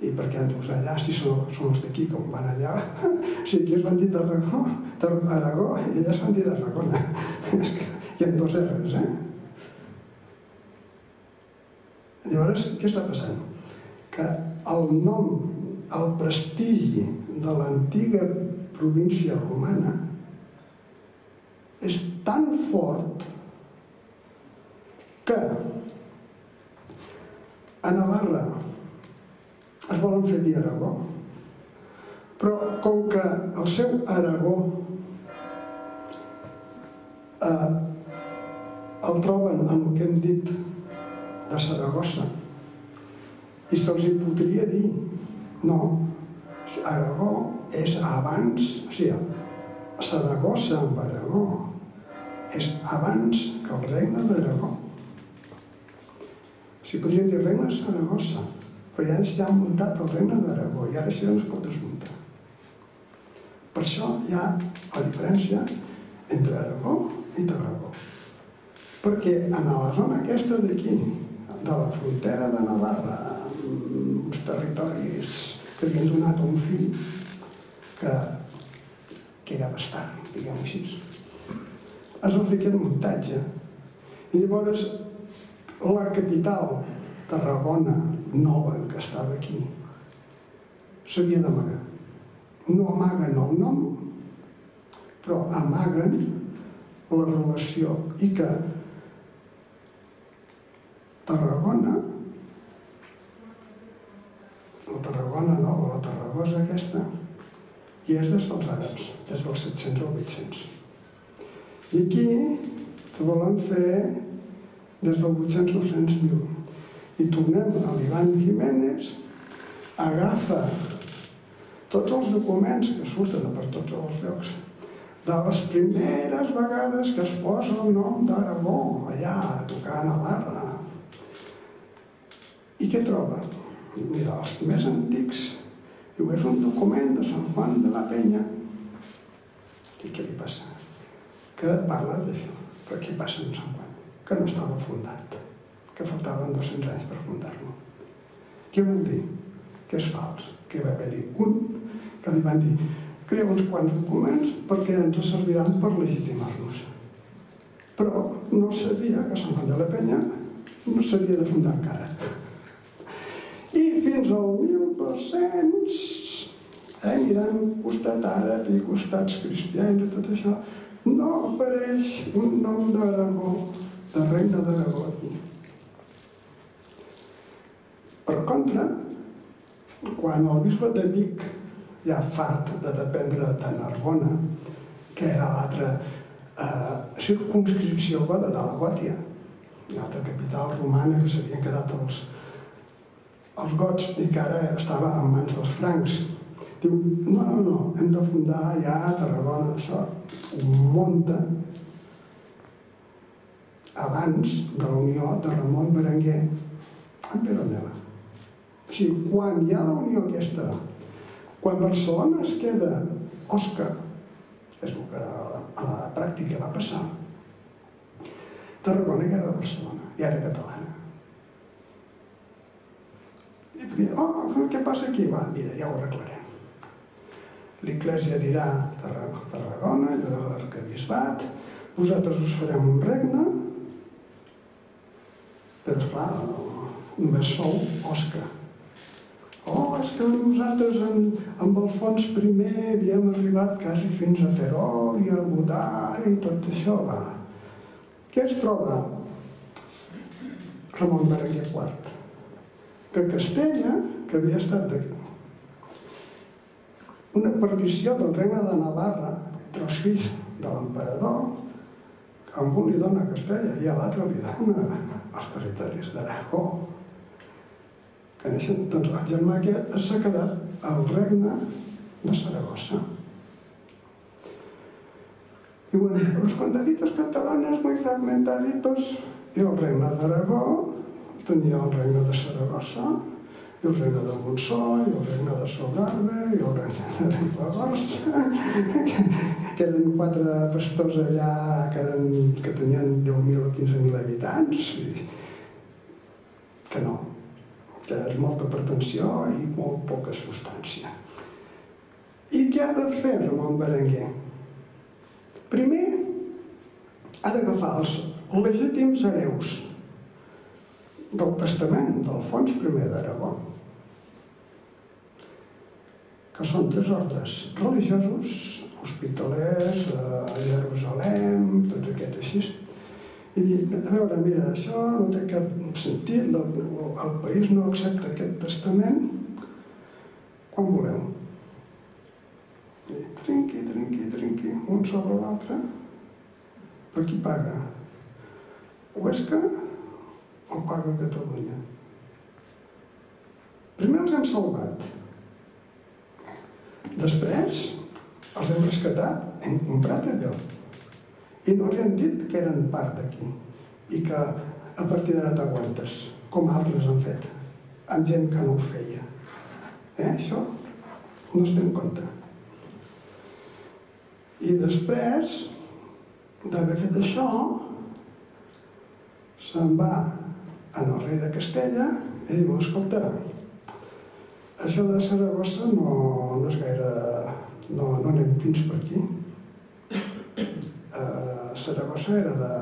I per què dus allà si són, són els d'aquí, com van allà? si aquí es van dir d'Aragó, d'Aragó, i allà es van dir d'Aragona. Hi ha dos R's, eh? Llavors, què està passant? Que el nom, el prestigi de l'antiga província romana és tan fort que a Navarra es volen fer dir Aragó, però com que el seu Aragó eh, el troben en el que hem dit de Saragossa i se'ls hi podria dir no, Aragó és abans, o sigui, Saragossa amb Aragó és abans que el regne d'Aragó. O sigui, podríem dir regne Saragossa, però ja ens han muntat el regne d'Aragó i ara això ja no es pot desmuntar. Per això hi ha la diferència entre Aragó i Tarragó. Perquè en la zona aquesta d'aquí, de la frontera de Navarra, uns territoris que havien donat a un fill que, que era bastard, diguem així. Es va fer aquest muntatge. I llavors la capital, Tarragona, nova, que estava aquí, s'havia d'amagar. No amaguen el nom, però amaguen la relació i que Tarragona, la Tarragona nova, la Tarragosa aquesta, i és des dels àrabs, des dels 700 o 800. I aquí que volen fer des del 800-900.000. I tornem a l'Ivan Jiménez, agafa tots els documents que surten per tots els llocs de les primeres vegades que es posa el nom d'Aragó allà a tocar a Navarra i què troba? Mira, els més antics, diu, és un document de Sant Juan de la Penya. I què li passa? Que parla d'això. Però què passa amb Sant Juan? Que no estava fundat, que faltaven 200 anys per fundar-lo. Què vol dir? Que és fals, que va haver-hi un que li van dir crea uns quants documents perquè ens serviran per legitimar-nos. Però no sabia que Sant Juan de la Penya no s'havia de fundar encara fins al 1200 eh, mirant costat àrab i costats cristians i tot això, no apareix un nom d'Aragó, de regne d'Aragó. Per contra, quan el bisbe de Vic, ja fart de dependre de Narbona, que era l'altra eh, circunscripció de la Gòtia, l'altra capital romana que s'havien quedat els, els gots i que ara estava en mans dels francs. Diu, no, no, no, hem de fundar ja a Tarragona, això. Ho munta abans de la unió de Ramon Berenguer amb Peronella. O sigui, quan hi ha la unió aquesta, quan Barcelona es queda Òscar, és el que a la, pràctica va passar, Tarragona ja era de Barcelona, ja era catalana. I, oh, què passa aquí? Va, mira, ja ho arreglarem. L'Iglésia dirà Tarragona, allò de l'arcabisbat, vosaltres us farem un regne, però esclar, només sou Òscar. Oh, és que nosaltres amb, amb Alfons I havíem arribat quasi fins a Terol i a Godar i tot això, va. Què es troba? Ramon Berenguer IV que Castella, que havia estat de... una partició del regne de Navarra entre els fills de l'emperador, amb un li dona Castella i a l'altre li dona els territoris d'Aragó. Que neixen, doncs el germà aquest s'ha quedat al regne de Saragossa. Diuen, los condaditos catalanes muy fragmentaditos i el regne d'Aragó tenia el regne de Saragossa, i el regne de Montsó, i el regne de Sogarbe, i el regne de Ribagorça, que, queden quatre pastors allà que, que tenien 10.000 o 15.000 habitants, i que no, que és molta pretensió i molt poca substància. I què ha de fer Ramon Berenguer? Primer, ha d'agafar els legítims hereus del testament d'Alfons I d'Aragó, que són tres ordres religiosos, hospitalers, a Jerusalem, tots aquests així. I dic, a veure, mira, això no té cap sentit, el, país no accepta aquest testament, quan voleu. I trinqui, trinqui, trinqui, un sobre l'altre, per qui paga? Huesca o paga Catalunya? Primer els hem salvat, Després els hem rescatat, hem comprat allò. I no els hem dit que eren part d'aquí i que a partir d'ara t'aguantes, com altres han fet, amb gent que no ho feia. Eh? Això no es té en compte. I després d'haver fet això, se'n va en el rei de Castella i diu, escolta, això de Saragossa no, no és gaire... No, no anem fins per aquí. Saragossa era de,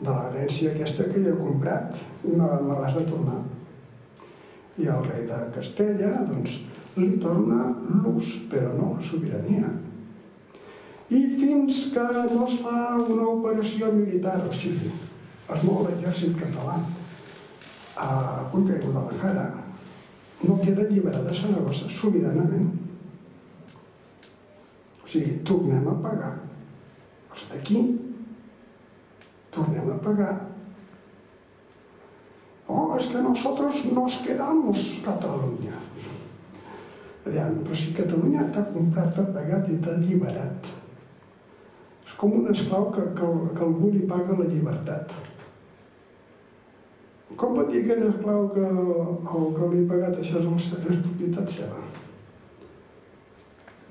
de l'herència aquesta que jo comprat i me, me l'has de tornar. I el rei de Castella, doncs, li torna l'ús, però no la sobirania. I fins que no es fa una operació militar, o sigui, es mou l'exèrcit català a Cuenca i Guadalajara, no queda alliberada Saragossa sobiranament. O sigui, tornem a pagar. Els d'aquí tornem a pagar. Oh, es que nosotros nos quedamos Catalunya. Aviam, però si Catalunya t'ha comprat, t'ha pagat i t'ha alliberat. És com un esclau que, que, que algú li paga la llibertat. Com pot dir aquell esclau que el que li ha pagat això és, és propietat seva?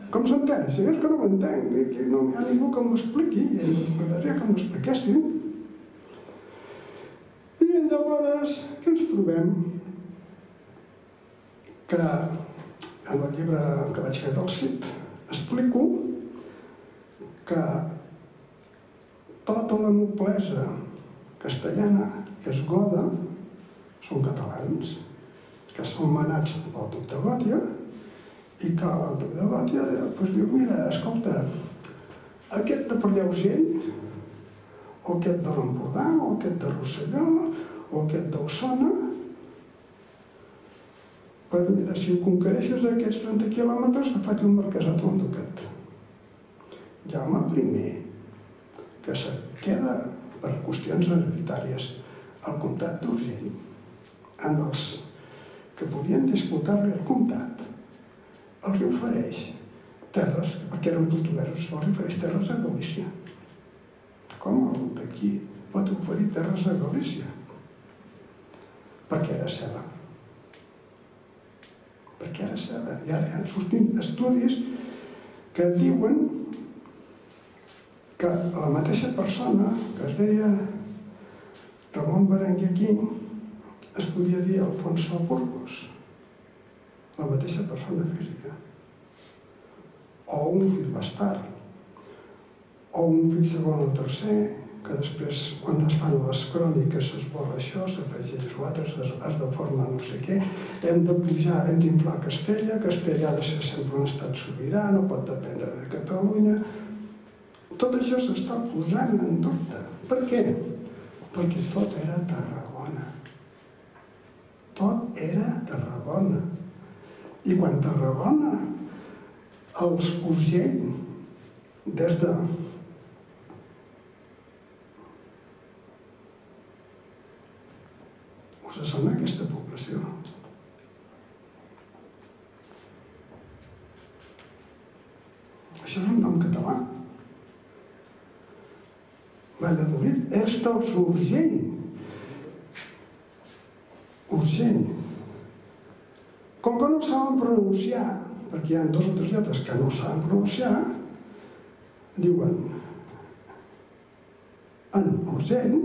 Com s'entén? Si és que no m'entenc, que no hi ha ningú que m'expliqui, i m'agradaria que m'expliquessin. I llavors, què ens trobem? Que en el llibre que vaig fer del CIT explico que tota la noblesa castellana, que és goda, són catalans, que són manats pel de Gòtia, i que el de Gòtia doncs, diu, mira, escolta, aquest de Palleugell, o aquest de l'Empordà, o aquest de Rosselló, o aquest d'Osona, doncs mira, si conquereixes aquests 30 quilòmetres, te faig un marquesat o un ducat. Jaume I, que se queda per qüestions hereditàries al comtat d'Urgell, en els que podien disputar-li el comtat, els ofereix terres, perquè eren portuguesos, els ofereix terres a Galícia. Com el d'aquí pot oferir terres a Galícia? Perquè era seva. Perquè era seva. I ara han sortit estudis que diuen que la mateixa persona que es deia Ramon Berenguer Quim es podia dir Alfonso Burgos, la mateixa persona física, o un fill bastard, o un fill segon o tercer, que després, quan es fan les cròniques, es borra això, s'afegeix altres, es, es deforma no sé què, hem de pujar, hem d'inflar Castella, Castella ha de ser sempre un estat sobirà, no pot dependre de Catalunya. Tot això s'està posant en dubte. Per què? Perquè tot era Tarragona tot era Tarragona. I quan Tarragona, els Urgell, des de us sona aquesta població? Això és un nom català. Valladolid és dels Urgell urgent. Com que no saben pronunciar, perquè hi ha dos o tres lletres que no saben pronunciar, diuen en urgent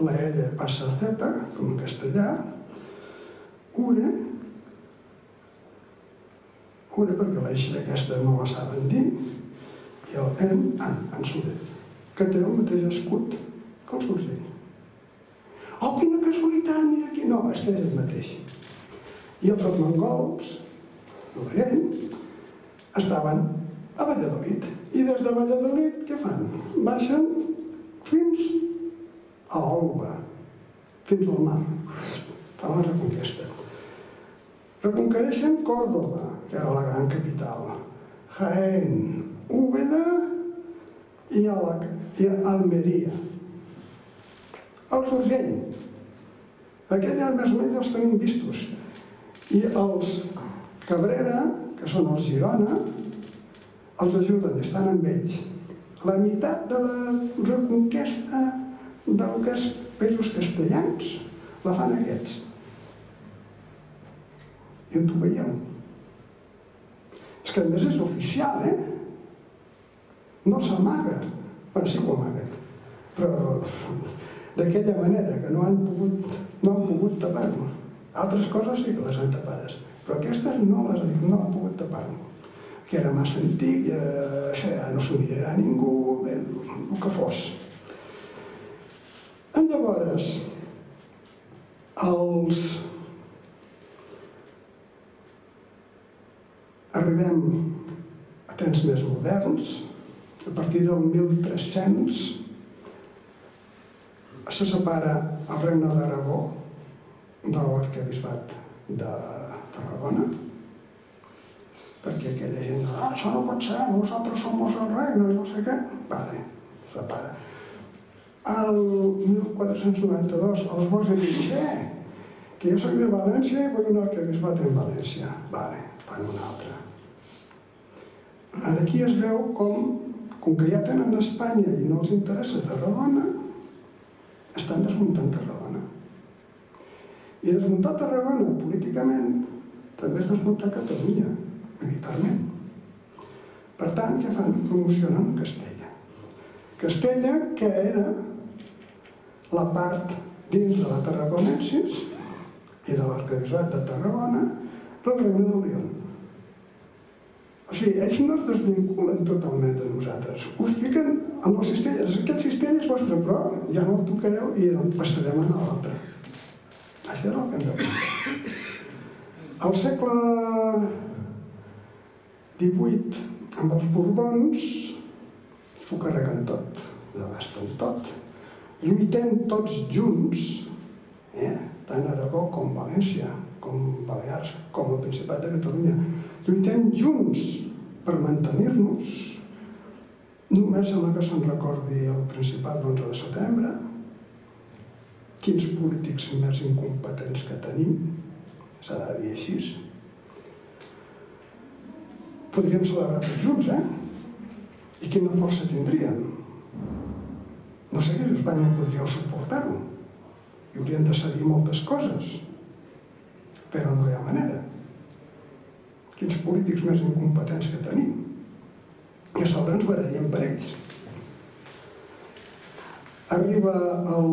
la e L passa a Z, com en castellà, cura, cura perquè l'eixa aquesta no la saben dir, i el en, en, suret, que té el mateix escut que el sorgell. Oh, quina casualitat, mira aquí. No, és que és el mateix. I els mongols, l'Orient, estaven a Valladolid. I des de Valladolid, què fan? Baixen fins a Olba, fins al mar. Fan la reconquesta. Reconquereixen Còrdoba, que era la gran capital, Jaén, Úbeda i, a la, i a Almeria. El Urgell. Aquests ja més o menys els tenim vistos. I els Cabrera, que són els Girona, els ajuden, estan amb ells. La meitat de la reconquesta del que és països castellans la fan aquests. I on ho veieu? És que a més és oficial, eh? No s'amaga. Sí que ho amaguen. Però d'aquella manera que no han pogut, no han pogut tapar-ho. Altres coses sí que les han tapades, però aquestes no les no han pogut tapar-ho. Que era massa antic, eh, això ja no s'ho a ningú, bé, el que fos. Llavors, els... Arribem a temps més moderns, a partir del 1300 se separa el regne d'Aragó de l'arquebisbat de Tarragona perquè aquella gent, ah, això no pot ser, nosaltres som el regne, no sé què. Vale, separa. El 1492, els vols de dir, que jo soc de València i vull un arquebisbat en València. Vale, fan un altre. Aquí es veu com, com que ja tenen Espanya i no els interessa Tarragona, estan desmuntant Tarragona. I desmuntar Tarragona políticament també és desmuntar Catalunya militarment. Per tant, què fan? Promocionen Castella. Castella, que era la part dins de la Tarragonensis i de l'arquebisbat de Tarragona del Regne de León. O sigui, ells no es desvinculen totalment de nosaltres. Ho expliquen amb els cistelles. Aquest cistell és vostre, però ja no el tocareu i el passarem a l'altre. Això era el que hem de fer. Al segle XVIII, amb els Borbons, s'ho carreguen tot, devasten tot. Lluitem tots junts, eh? tant Aragó com València, com Balears, com el Principat de Catalunya, lluitem junts per mantenir-nos, només amb que se'n recordi el Principat l'11 de setembre, quins polítics més incompetents que tenim, s'ha de dir així. Podríem celebrar tots junts, eh? I quina força tindríem? No sé si Espanya podria suportar-ho. I haurien de seguir moltes coses. Però no hi ha manera quins polítics més incompetents que tenim. I a sobre ens barallem per ells. Arriba el,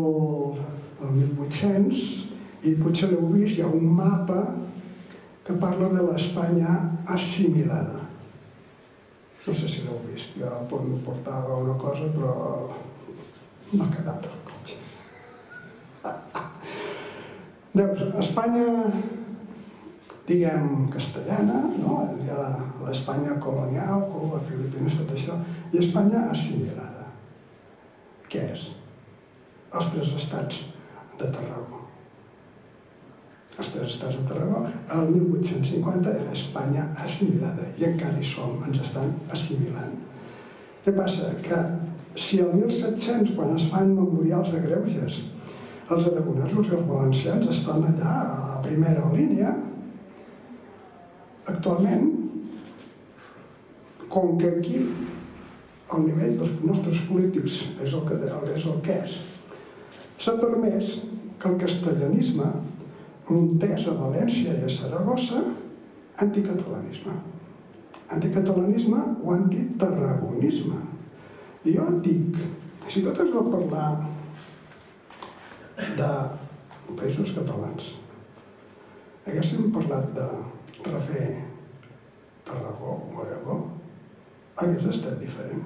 el 1800 i potser l'heu vist, hi ha un mapa que parla de l'Espanya assimilada. No sé si l'heu vist, jo portava una cosa però m'ha quedat el cotxe. Veus, Espanya diguem, castellana, no? hi ha l'Espanya colonial, Cuba, Filipines, tot això, i Espanya assimilada. Què és? Els tres estats de Tarragó. Els tres estats de Tarragó, el 1850 era Espanya assimilada, i encara hi som, ens estan assimilant. Què passa? Que si el 1700, quan es fan memorials de greuges, els aragonesos i els valencians estan allà a primera línia, Actualment, com que aquí el nivell dels nostres polítics és el que, és, el que és, s'ha permès que el castellanisme muntés a València i a Saragossa anticatalanisme. Anticatalanisme o antitarragonisme. I jo dic, si tot has de parlar de països catalans haguéssim parlat de refer Tarragó Aragó, hagués estat diferent.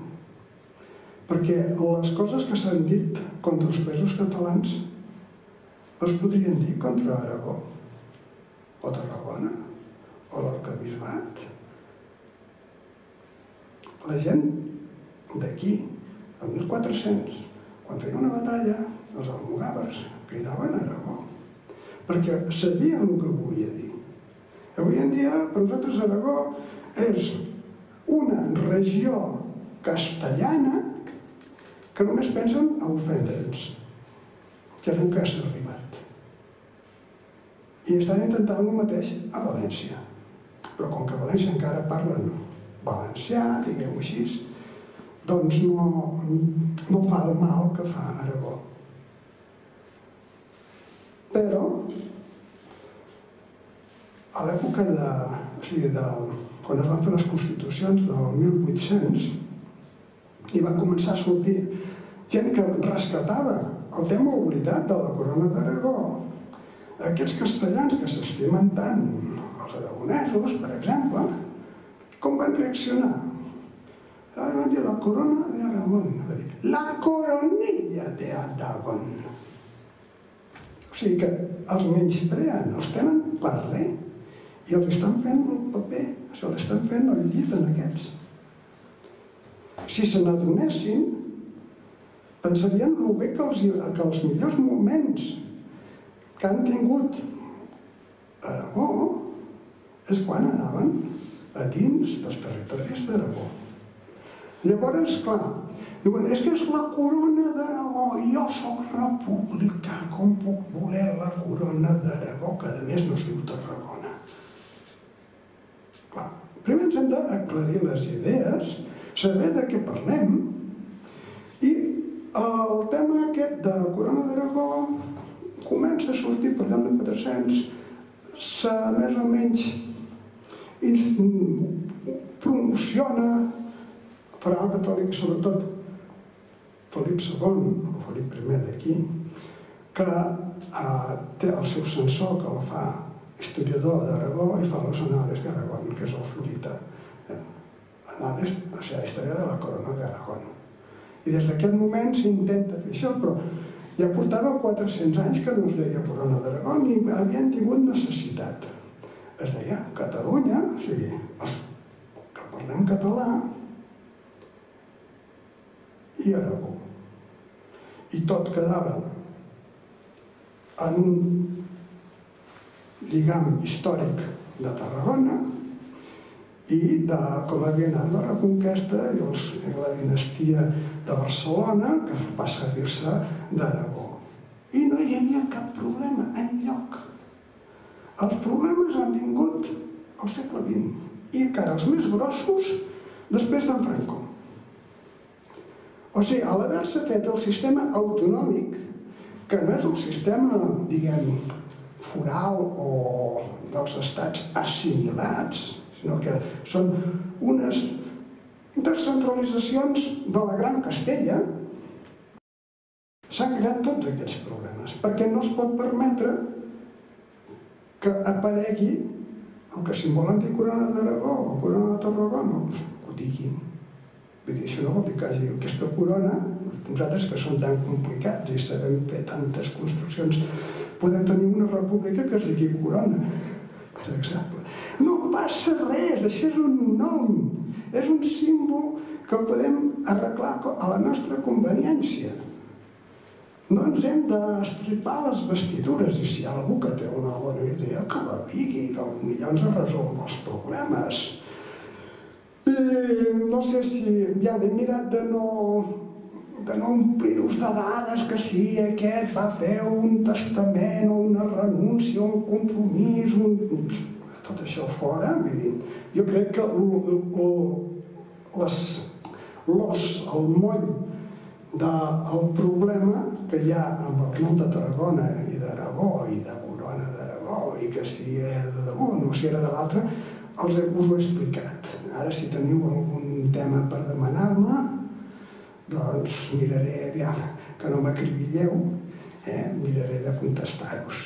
Perquè les coses que s'han dit contra els països catalans les podrien dir contra Aragó o Tarragona o l'Arcabisbat. La gent d'aquí, el 1400, quan feia una batalla, els almogàvers cridaven Aragó, perquè sabien el que volia dir. Avui en dia, per nosaltres, Aragó és una regió castellana que només pensen a ofendre'ns, que que s'ha arribat. I estan intentant el mateix a València. Però com que a València encara parlen valencià, diguem-ho així, doncs no, no fa el mal que fa Aragó. Però, a l'època de, o sigui, de, quan es van fer les constitucions del 1800, i va començar a sortir gent que rescatava el tema oblidat de la corona d'Aragó. Aquests castellans que s'estimen tant, els aragonesos, per exemple, com van reaccionar? Ara van dir la corona d'Aragón. La coronilla de Aragón. O sigui que els menyspreen, els tenen per res. I els estan fent el paper, això l'estan fent el llit en aquests. Si se n'adonessin, pensarien el bé que els, que els millors moments que han tingut Aragó és quan anaven a dins dels territoris d'Aragó. Llavors, clar, diuen, és que és la corona d'Aragó, jo sóc republicà, com puc voler la corona d'Aragó, que a més no es diu Tarragona. Primer ens hem d'aclarir les idees, saber de què parlem, i el tema aquest de Corona d'Aragó comença a sortir per l'any de 400, se més o menys promociona Ferran Catòlic i sobretot Felip II, o Felip I d'aquí, que eh, té el seu censor que el fa historiador d'Aragó i fa los anales d'Aragón, que és el Florita. Eh, anales, o sigui, la història de la corona d'Aragón. I des d'aquest moment s'intenta fer això, però ja portava 400 anys que no es deia corona d'Aragón i havien tingut necessitat. Es deia Catalunya, o sigui, els que parlem català, i Aragó. I tot quedava en un lligam històric de Tarragona i de com havia anat la Reconquesta i, els, la dinastia de Barcelona, que passa a dir-se d'Aragó. I no hi havia cap problema en lloc. Els problemes han vingut al segle XX i encara els més grossos després d'en Franco. O sigui, a l'haver-se fet el sistema autonòmic, que no és el sistema, diguem, foral o dels estats assimilats, sinó que són unes descentralitzacions de la Gran Castella, s'han creat tots aquests problemes, perquè no es pot permetre que aparegui el que si volen dir Corona d'Aragó o Corona de Tarragona, que ho diguin. Vull dir, això no vol dir que hagi aquesta corona, nosaltres que som tan complicats i sabem fer tantes construccions, podem tenir una república que es digui corona, per exemple. No passa res, això és un nom, és un símbol que podem arreglar a la nostra conveniència. No ens hem d'estripar les vestidures i si hi ha algú que té una bona idea que la digui, que potser ens resol els problemes i no sé si ja he mirat de no, de no omplir-vos de dades que sí, aquest va fer un testament o una renúncia, un compromís, un... tot això fora. Vull dir, jo crec que l'os, el moll del problema que hi ha amb el nom de Tarragona i d'Aragó i de Corona d'Aragó i que si era de l'un o si era de l'altre, els, us ho he explicat. Ara, si teniu algun tema per demanar-me, doncs miraré aviam que no m'acribilleu Eh? Miraré de contestar-vos.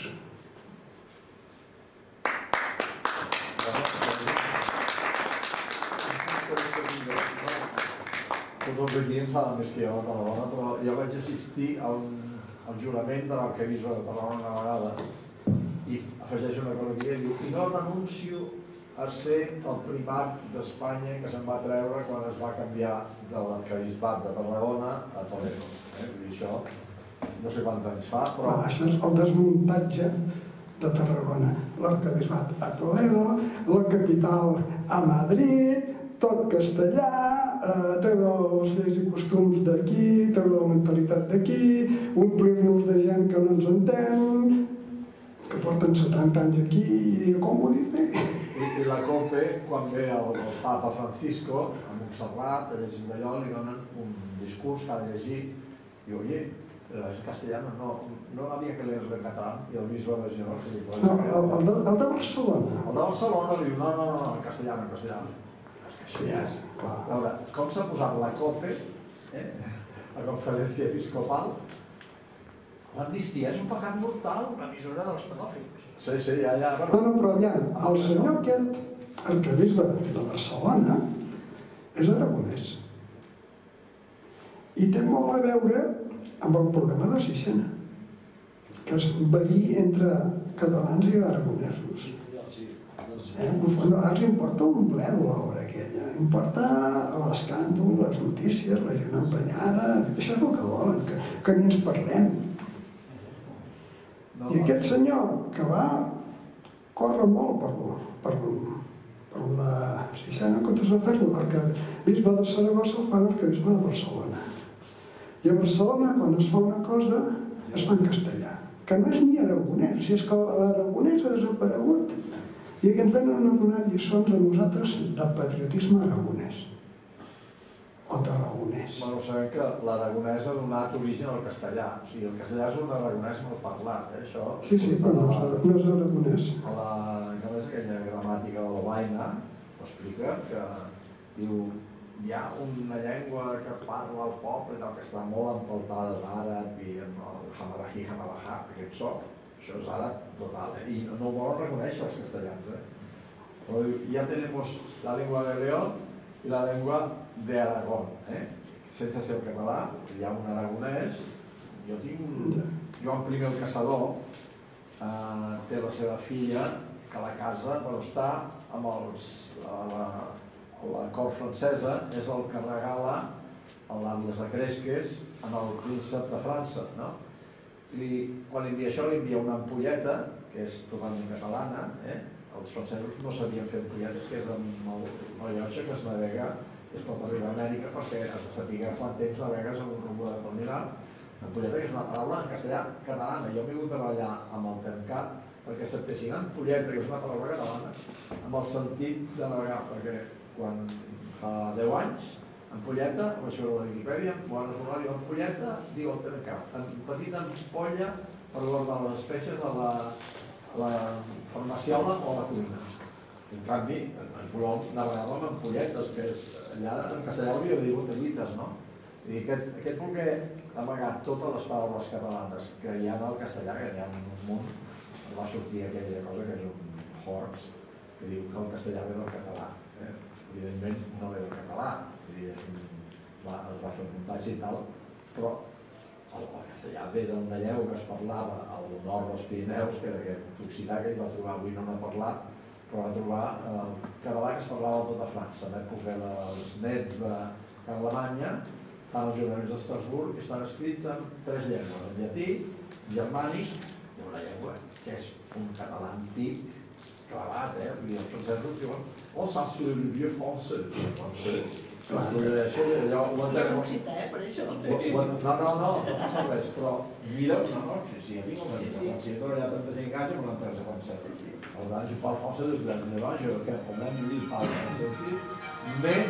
Tots els en saben més que jo de Tarragona, però jo vaig assistir al, al jurament de l'arquebisbe de Tarragona una vegada i afegeix una cosa aquí, diu, i no renuncio a ser el primat d'Espanya que se'n va treure quan es va canviar de l'arquebisbat de Tarragona a Toledo. Eh? Dir, això no sé quants anys fa, però... Ah, això és el desmuntatge de Tarragona. L'arquebisbat a Toledo, la capital a Madrid, tot castellà, eh, treure les lleis i costums d'aquí, treure la mentalitat d'aquí, omplir-nos de gent que no ens entén, que porten 70 anys aquí i dir, com ho dice? I, i la COPE, quan ve el, el papa Francisco a Montserrat, a llegir d'allò, li donen un discurs que ha de llegir, i oye, en castellano no, no había que leerlo en catalán, i el bisbe de Girona li diu, No, el, el, de, el de Barcelona. el de Barcelona li diu, no, no, no, en castellano, en castellano. És que és... Clar. A veure, com s'ha posat la COPE, eh, la conferència episcopal, l'amnistia és un pecat mortal. L'emissora dels pedòfils. Sí, sí, ja, ja, No, no, però ja, el senyor aquest, arquebisbe de Barcelona, és aragonès. I té molt a veure amb el problema de Sixena, que és veí entre catalans i aragonesos. Eh? No, els importa un ple l'obra aquella, importa l'escàndol, les notícies, la gent emprenyada, això és el que volen, que, que ni ens parlem. I aquest senyor que va córrer molt per, per, per lo de Sixena en comptes de fer-lo del que bisbe de Saragossa el fan el que bisbe de Barcelona. I a Barcelona, quan es fa una cosa, es fa en castellà, que no és ni aragonès, si és que l'aragonès ha desaparegut. I que ens venen a donar lliçons a nosaltres de patriotisme aragonès o tarragonès. Bueno, sabem que l'aragonès ha donat origen al castellà. O sigui, el castellà és un aragonès mal parlat, eh, això. Sí, sí, però no és, no és aragonès. A la, com és aquella gramàtica de l'Obaina, ho explica, que diu hi ha una llengua que parla al poble que està molt empaltada d'àrab i amb el hamarají, hamarajá, aquest so, això és àrab total, eh? i no ho volen reconèixer els castellans. Eh? Però diu, ja tenemos la lengua de León i la lengua de Aragón, eh? sense ser català, hi ha un aragonès, jo tinc un, Joan I el Caçador, eh, té la seva filla que a la casa, però està amb els, a la, a la cort francesa, és el que regala l'Atlas de Cresques en el príncep de França, no? I quan li envia això, li envia una ampolleta, que és totalment catalana, eh? Els francesos no sabien fer ampolletes, que és amb el rellotge que es navega, es pot arribar a Amèrica perquè has de saber quant temps navegues en un rumbo determinat. Ampolleta és una paraula en castellà catalana. Jo m'he hagut de treballar amb el termcat perquè sapessin ampolleta, que és una paraula catalana, amb el sentit de navegar, perquè quan fa 10 anys, ampolleta, vaig veure la Wikipedia, quan es donava ampolleta, diu el termcat, en petita ampolla per guardar les espècies a la, la farmaciola o la cuina. En canvi, en en Colom navegava amb ampolletes, que és, allà en castellà hauria de dir botellites, no? I aquest, aquest voler amagar totes les paraules catalanes que hi ha al castellà, que hi ha un munt, va sortir aquella cosa que és un horts, que diu que el castellà ve del català. Eh? Evidentment no ve del català, és un, va, es va fer un muntatge i tal, però el, el castellà ve d'una llengua que es parlava al nord dels Pirineus, que era aquest occità que ell va trobar, avui no n'ha parlat, però va trobar eh, el català que es parlava a tota França, en època dels nets de Alemanya, fan els juraments d'Estrasburg i estan escrits en tres llengües, en llatí, germànic i una llengua que és un català antic, clavat, eh? Vull dir, els francesos diuen Oh, ça c'est le vieux français. Clar, allò ho No eh, per això. No, no, no, no res, però mira, no, no, sí, a mi com a Sí, sí. si he treballat 35 anys amb l'empresa francesa. Sí, sí. Per tant, parle français depuis l'année 9 je que même lui parle français aussi, mais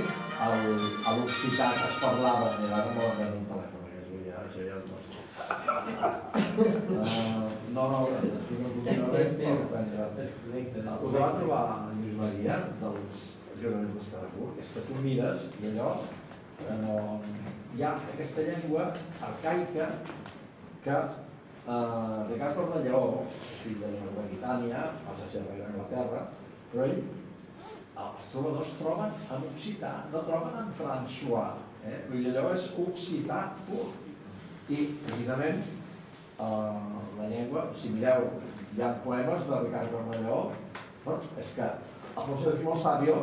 el- a l'occità que es parlava, mira, ara me l'han un telèfon, que és, dir, això ja és nostre. Uh, no, no, estic en continuament per prendre. El que va trobar en Lluís Maria dels juraments d'Estrasburg és que tu mires i allò eh, no, hi ha aquesta llengua arcaica que eh, Ricard de Lleó, fill de l'Aquitània, passa a ser rei d'Anglaterra, però ell, els trobadors troben en occità, no troben en François, eh? Vull allò és occità pur. I precisament eh, la llengua, si mireu, hi ha poemes de Ricard Cor de Lleó, bueno, és que Alfonso X Sabio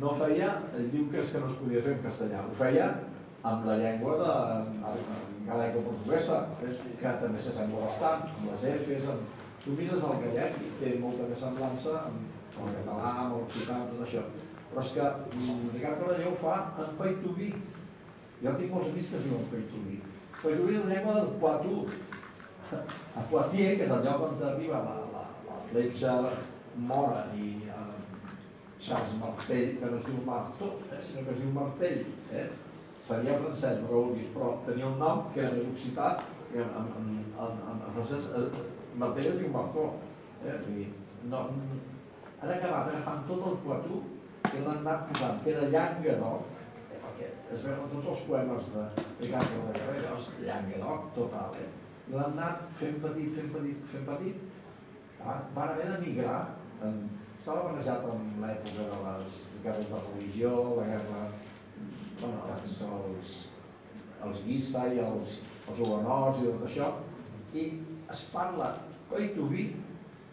no feia, ell diu que que no es podia fer en castellà, ho feia amb la llengua de galego-portuguesa, que també s'assembla bastant, amb les efes, amb... tu mires el gallec i té molta més semblança amb el català, amb l'occità, amb tot això. Però és que mm, Ricard Corelló ho fa en paitubí. Jo tinc molts amics que es diuen paitubí. Paitubí és la llengua del Poitou. A Poitiers, que és el lloc on arriba la, la, la fletxa mora i eh, Charles Martell, que no es diu Marteau, eh, sinó que es diu Martell. Eh? seria francès, no que vulguis, però tenia un nom que era més occità, que en, en, en, en, francès eh, Martell es diu Marcó. Eh? Vull dir, no, han acabat agafant tot el Poitou i l'han anat posant, que era Llanguedoc, eh, perquè es veuen tots els poemes de Ricard de és Llanguedoc total, eh? l'han anat fent petit, fent petit, fent petit, van, van haver d'emigrar, en, estava barrejat amb l'època de les guerres de religió, la guerra bueno, els, els Guissa i els, els i tot això, i es parla coitubi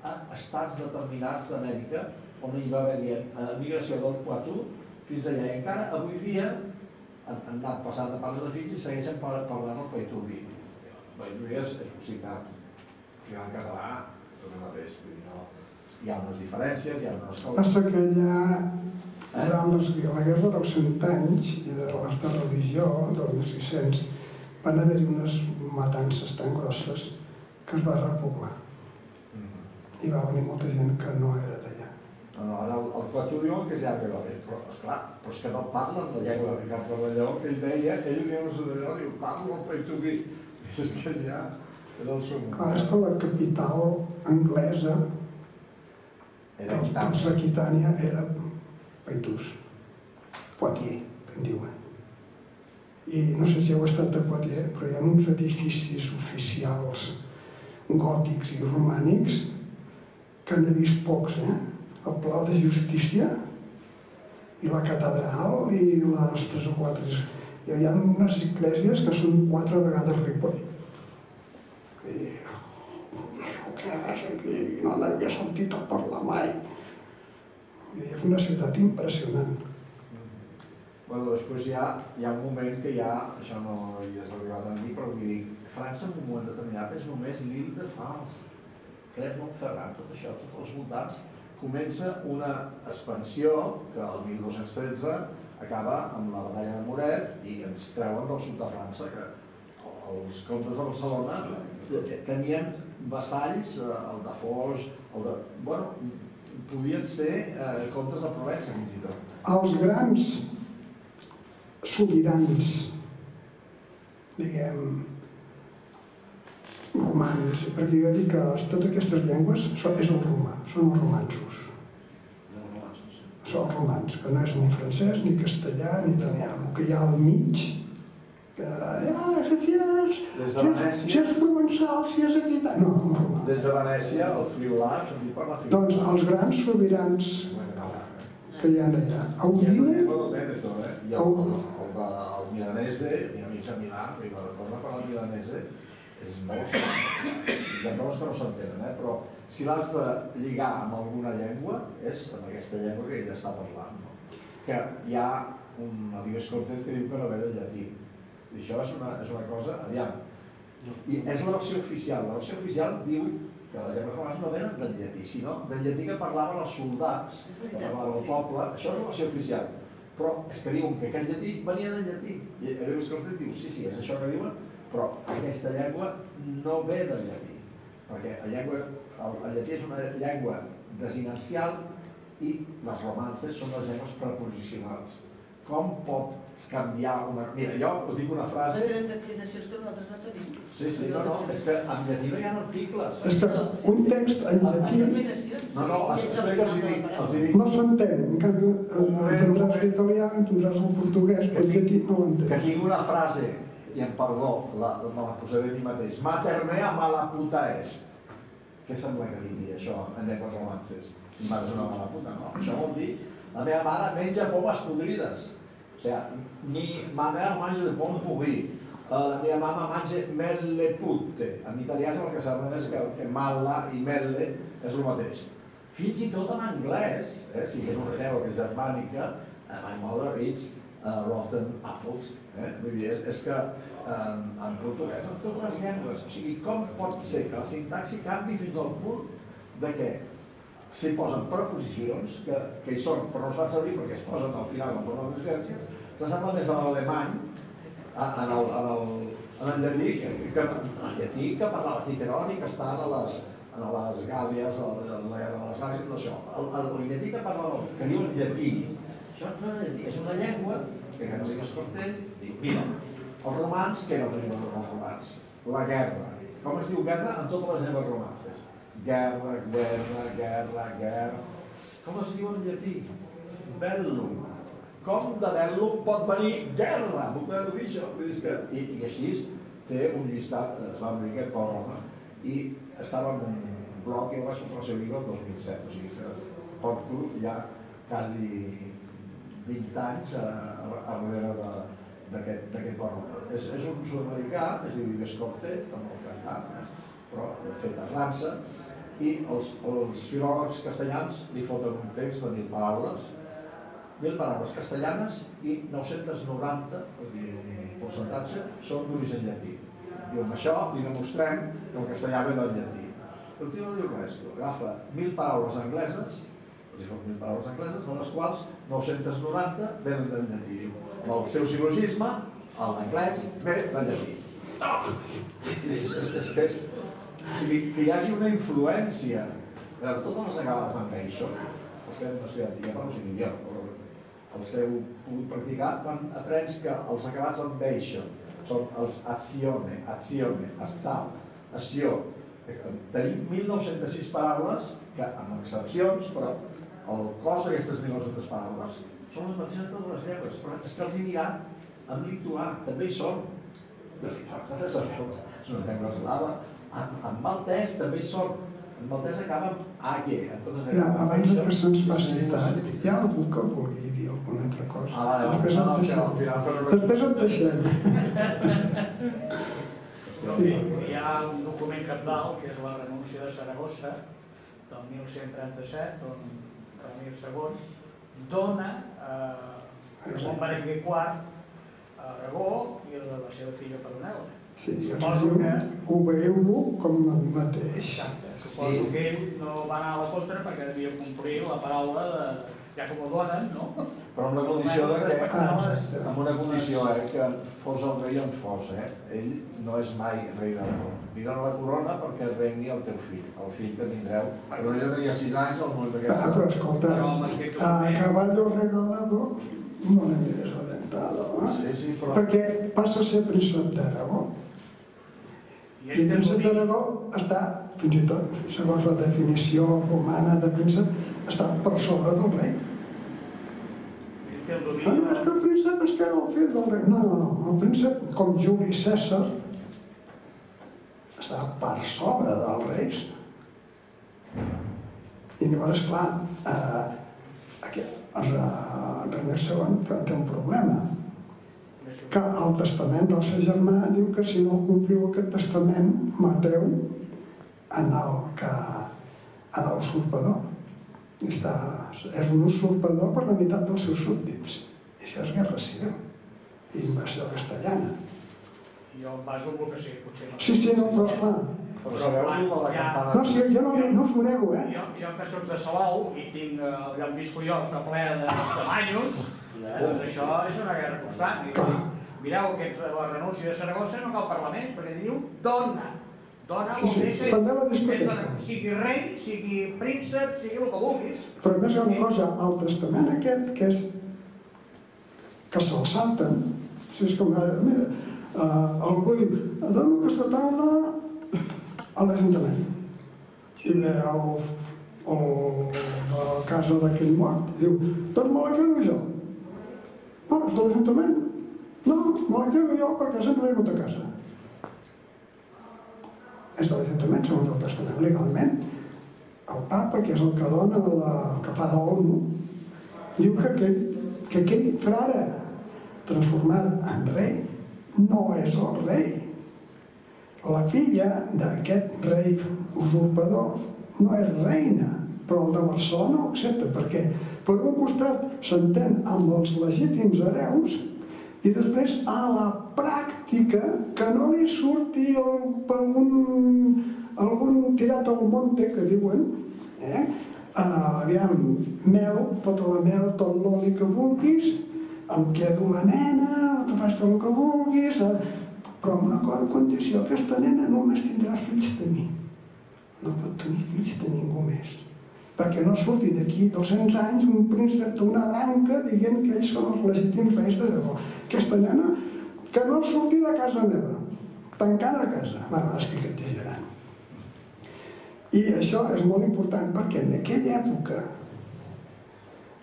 a estats determinats d'Amèrica on hi va haver migració del Poitou fins allà. I encara avui dia han, han anat passant de pares de fills i segueixen parlant el coitubi. Coitubi és, és occità. Jo en català, tot el mateix, hi ha unes diferències, hi ha unes coses... Passa que allà durant les, la guerra dels cent anys i de les de religió del 1600 van haver-hi unes matances tan grosses que es va repoblar. I va venir molta gent que no era d'allà. No, no, ara el, el diuen que ja va bé, però esclar, però és que no parlen la llengua de Ricard Cavalló, que ell deia, ell diu a Sudalló, diu, parlo el paitubí. És que ja és el sum. Clar, és que la capital anglesa dels, dels Aquitània era Paitús, Poitiers, que en diuen. I no sé si heu estat a Poitiers, però hi ha uns edificis oficials gòtics i romànics que n'he vist pocs, eh? El Palau de Justícia i la catedral i les tres o quatre... Hi ha unes esglésies que són quatre vegades Ripoll. Aquí? No n'havia sentit a parlar mai. I és una ciutat impressionant. Bueno, després hi ha, hi ha un moment que ja, això no hi has arribat a dir, però vull dir, França en un moment determinat és només l'Ile de France. Crec Montferrat, tot això, tots els voltants, comença una expansió que el 1213 acaba amb la batalla de Moret i ens treuen del sud de França, que els comtes de Barcelona tenien vassalls, eh, el de Foix, el de... Bueno, podien ser eh, comptes de Provença, fins i tot. Els grans sobirans, diguem, romans, perquè jo dic que totes aquestes llengües són, és el romà, són els romansos. Són els romans, que no és ni francès, ni castellà, ni italià. El que hi ha al mig, que, ah, si és, si és, si és provençal, si és aquità... No, romà. Des de Venècia, el friolà, sentit per la friolà. Doncs els grans sobirans que hi ha allà. Audiu, I el, el, el, el milanese, tinc amics a Milà, i quan torna a parlar el milanese, és molt Hi ha coses que no s'entenen, eh? però si l'has de lligar amb alguna llengua, és amb aquesta llengua que ell està parlant. No? Que hi ha un Alives Cortés que diu que no ve del llatí. I això és una, és una cosa, aviam, i és la versió oficial. La versió oficial diu que les llengües romanes no venen del llatí, sinó del llatí que parlaven els soldats, que parlaven el poble, això és la versió oficial. Però és que diuen que aquest llatí venia del llatí. I Alives Cortés diu, sí, sí, és això que diuen, però aquesta llengua no ve del llatí, perquè la llengua, el, el llatí és una llengua desinencial i les romances són les llengües preposicionals. Com pot canviar una... Mira, jo us dic una frase... Tenen declinacions que nosaltres no tenim. Sí, sí, no, no, és que en llatí no hi ha articles. és que un text en Les llatí declinacions, No, no, sí. es explica, els hi dic, els dic no s'entén. En canvi, en- entendràs l'italià, entendràs el portuguès, però el llatí no que l'entens. tinc una frase i en perdó, la, me la posaré a mi mateix, mater mea mala puta est. Què sembla que digui això en llengües romances? Mare és una mala puta, no? Això vol dir, la meva mare menja pomes podrides. O sigui, mi ma mare menja de pom pourri. Uh, la meva mama menja melle putte. En italià el que saben és que malla i melle és el mateix. Fins i tot en anglès, eh, si en una llengua que és germànica, uh, my mother eats uh, rotten apples. Eh? Vull dir, és, és que en, en portuguès, en totes les llengües, o sigui, com pot ser que la sintaxi canvi fins al punt de què s'hi posen preposicions que, que hi són, però no es fan servir perquè es posen al final en forma d'exigències, s'assembla més a l'alemany, en el, en el, en el llatí, que, que, en el llatí que parlava Ciceroni, que està a les, en les Gàlies, a la, la guerra de les Gàlies i tot això. El, el, el llatí que parlava, que diu el llatí, això no és llatí, és una llengua que Carolines Cortés diu, mira, els romans, què que diuen els romans? La guerra. Com es diu guerra en totes les llengües romances? Guerra, guerra, guerra, guerra. Com es diu en llatí? Bellum. Com de bellum pot venir guerra? Puc dir això? Vull dir que... I, I així té un llistat, es va obrir aquest pobre i estava en un bloc el vaig comprar el seu llibre el 2007, o sigui que porto ja quasi 20 anys a, a, a darrere d'aquest home. És, és un sud-americà, es diu Ives Cortez, amb el cantant, eh? però fet a França, i els, els filòlegs castellans li foten un text de mil paraules, mil paraules castellanes i 990, és dir, un percentatge, són d'origen llatí. I amb això li demostrem que el castellà ve del llatí. El tio no diu res, agafa mil paraules angleses, els hi mil paraules angleses, de les quals 990 venen del llatí. Diu, el seu silogisme, l'anglès, ve del llatí. És, és, és, és, o sigui, que hi hagi una influència. De totes les acabades en això, els que hem estudiat, ja no sigui jo, però els que heu pogut practicar, quan aprens que els acabats en això són els azione, azione, assau, acció. Tenim 1.906 paraules que, amb excepcions, però el cos d'aquestes 1.900 paraules són les mateixes de totes les llengües, però és que els he mirat en lituà, també hi són. És una llengua eslava, en, en maltès també són, en maltès acaba amb AG. Totes ja, abans que se'ns passi tard, hi ha algú que vulgui dir alguna altra cosa. Ah, vale, Després no, et no, deixem. Després et deixem. Hi ha un document capdalt, que és la renúncia de Saragossa, del 1137, on Ramir II dona eh, Ramon Berenguer IV a Aragó i a la seva filla Peronela. Sí, Suposo diu, que- obeïu-lo com a mi mateix. Exacte. Suposo Sí. que ell no va anar a la contra perquè devia complir la paraula de, ja com ho donen, no? Però amb la condició de que, Ah, amb una condició, eh, que fos el rei on fos, eh? Ell no és mai rei del món. Li dona la corona perquè regni el teu fill, el fill que tindreu. Però ella tenia 6 anys al moment Ah, d'aquesta... però escolta, Però aquest a caballo regalado no le mires la dentada, eh? Sí, sí, però... Perquè passa a ser príncep d'Aragó. I I el príncep d'Aragó està, fins i tot, segons la definició romana de príncep, està per sobre del rei. Ah, domini. no, és que el príncep és que era el fill del rei. No, no, no. El príncep, com Juli César, està per sobre dels reis. I llavors, clar, eh, aquest, el René II té un problema, que el testament del seu germà diu que si no compliu aquest testament, mateu en el que en l'usurpador. I Està, és un usurpador per la meitat dels seus súbdits. I això és guerra civil i invasió castellana. Jo em baso en el que sé, potser no. Sí, sí, no, però clar, Però sabeu la Ja. campana... no, sí, jo no, li- no us ho nego, eh? Jo, jo que soc de Salou i tinc eh, allà on visco jo, està ple de, de banyos, eh, doncs això és una guerra constant. I, Clar. Mireu, aquest, la renúncia de Saragossa no cal Parlament, perquè diu dona. Dona Sí, sí, que també la dona. sigui rei, sigui príncep, sigui el que vulguis. Però més hi ha una cosa, el testament aquest, que és que se'l salten, si és com, eh, mira, eh, algú diu, dono aquesta taula a l'Ajuntament. I ve el, el, la casa d'aquell mort, diu, doncs me la quedo jo. No, és de l'Ajuntament. No, me la quedo jo perquè sempre he hagut a casa. És de l'Ajuntament, segons el testament, legalment. El papa, que és el que dona la, el que fa d'ONU, diu que aquell, que aquell frare transformat en rei no és el rei. La filla d'aquest rei usurpador no és reina, però el de Barcelona ho accepta, perquè per un costat s'entén amb els legítims hereus i després a la pràctica que no li surti algun, algun tirat al monte que diuen eh? Uh, aviam, mel, tota la mel, tot l'oli que vulguis, em quedo la nena, te fas tot el que vulguis, eh? però amb una condició, aquesta nena només tindrà fills de mi. No pot tenir fills de ningú més perquè no surti d'aquí 200 anys un príncep d'una branca dient que ells són els legítims reis d'Aragó. Aquesta nena que no surti de casa meva, tancant a casa. Va, estic exagerant. I això és molt important perquè en aquella època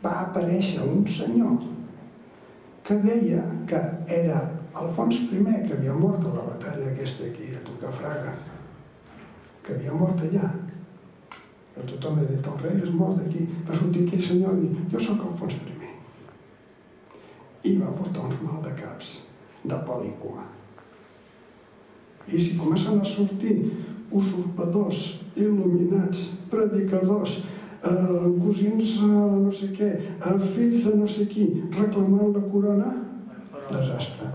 va aparèixer un senyor que deia que era Alfons I, que havia mort a la batalla aquesta aquí a Tocafraga, que havia mort allà, i tothom ha dit, el rei és mort d'aquí. Va sortir aquell senyor i dir, jo sóc Alfons I. I va portar uns mal de caps de pel·lícula. I si comencen a sortir usurpadors, il·luminats, predicadors, eh, cosins de eh, no sé què, eh, fills de no sé qui, reclamant la corona, desastre.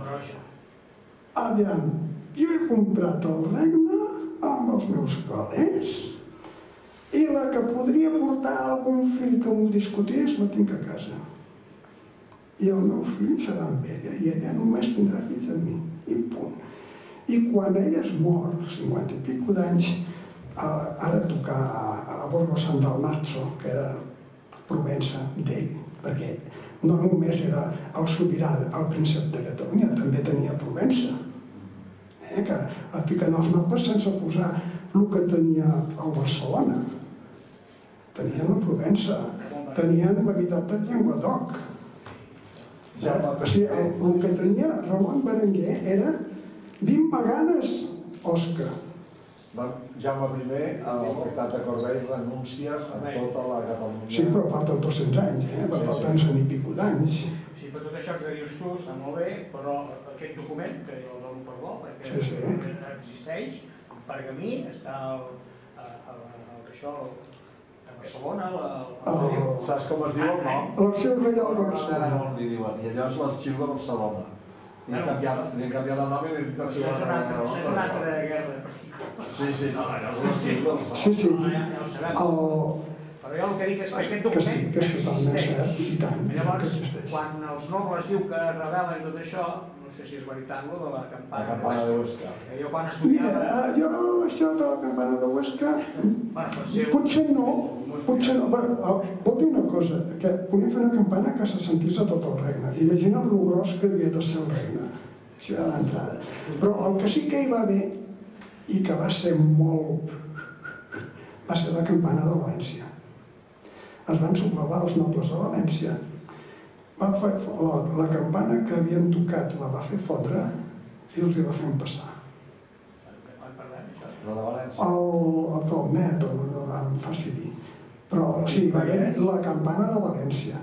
Aviam, jo he comprat el regne amb els meus calés i la que podria portar algun fill que m'ho discutís la tinc a casa. I el meu fill serà amb ella i ella només tindrà fills amb mi. I punt. I quan ella es mor, 50 i pico d'anys, eh, ara tocar a, a Borgo San Dalmazzo, que era Provença d'ell, perquè no només era el sobirà, el príncep de Catalunya, també tenia Provença, eh, que el piquen els mapes sense posar el que tenia el Barcelona. Tenien la Provença, tenien la meitat del Llenguadoc. Ja, o sigui, el, el que tenia Ramon Berenguer era 20 vegades Oscar. Jaume I, el tractat de Corbell, renuncia a tota la Catalunya. Sí, però falten 200 anys, eh? Va faltant cent i pico d'anys. Sí, però tot això que dius tu està molt bé, però aquest document, que jo el dono per bo, perquè sí, sí. existeix, pergamí, està el, el, el, el, això, Barcelona, la... Oh, saps com es diu el nom? L'Arxiu Reial de Barcelona. Li diuen, i allò és l'Arxiu de Barcelona. Li han canviat, li han canviat el nom i li han dit Això és una altra, això és una altra guerra. Sí, sí, no, allò és l'Arxiu de Barcelona. Sí, sí. No, ja, ja ho sabem. El... Però jo el que dic és que aquest Que sí, document que i tant, que Llavors, existeix. quan els nobles diu que revelen tot això, no sé si és veritat, lo de la La campana. campana de Huesca. Que jo quan Mira, estudiava... eh, jo això de la campana de Huesca, Bueno, pot ser... potser no, potser no. Bueno, eh, vol dir una cosa, que podem fer una campana que se sentís a tot el regne. Imagina't el gros que havia de ser el regne, això ja d'entrada. Però el que sí que hi va haver, i que va ser molt... va ser la campana de València. Es van sublevar els nobles de València va fer, la, la campana que havien tocat la va fer fondre i els hi va fer un passar. La de València. El, el Talmet, o no, em faci dir. Però sí, va haver la campana de València.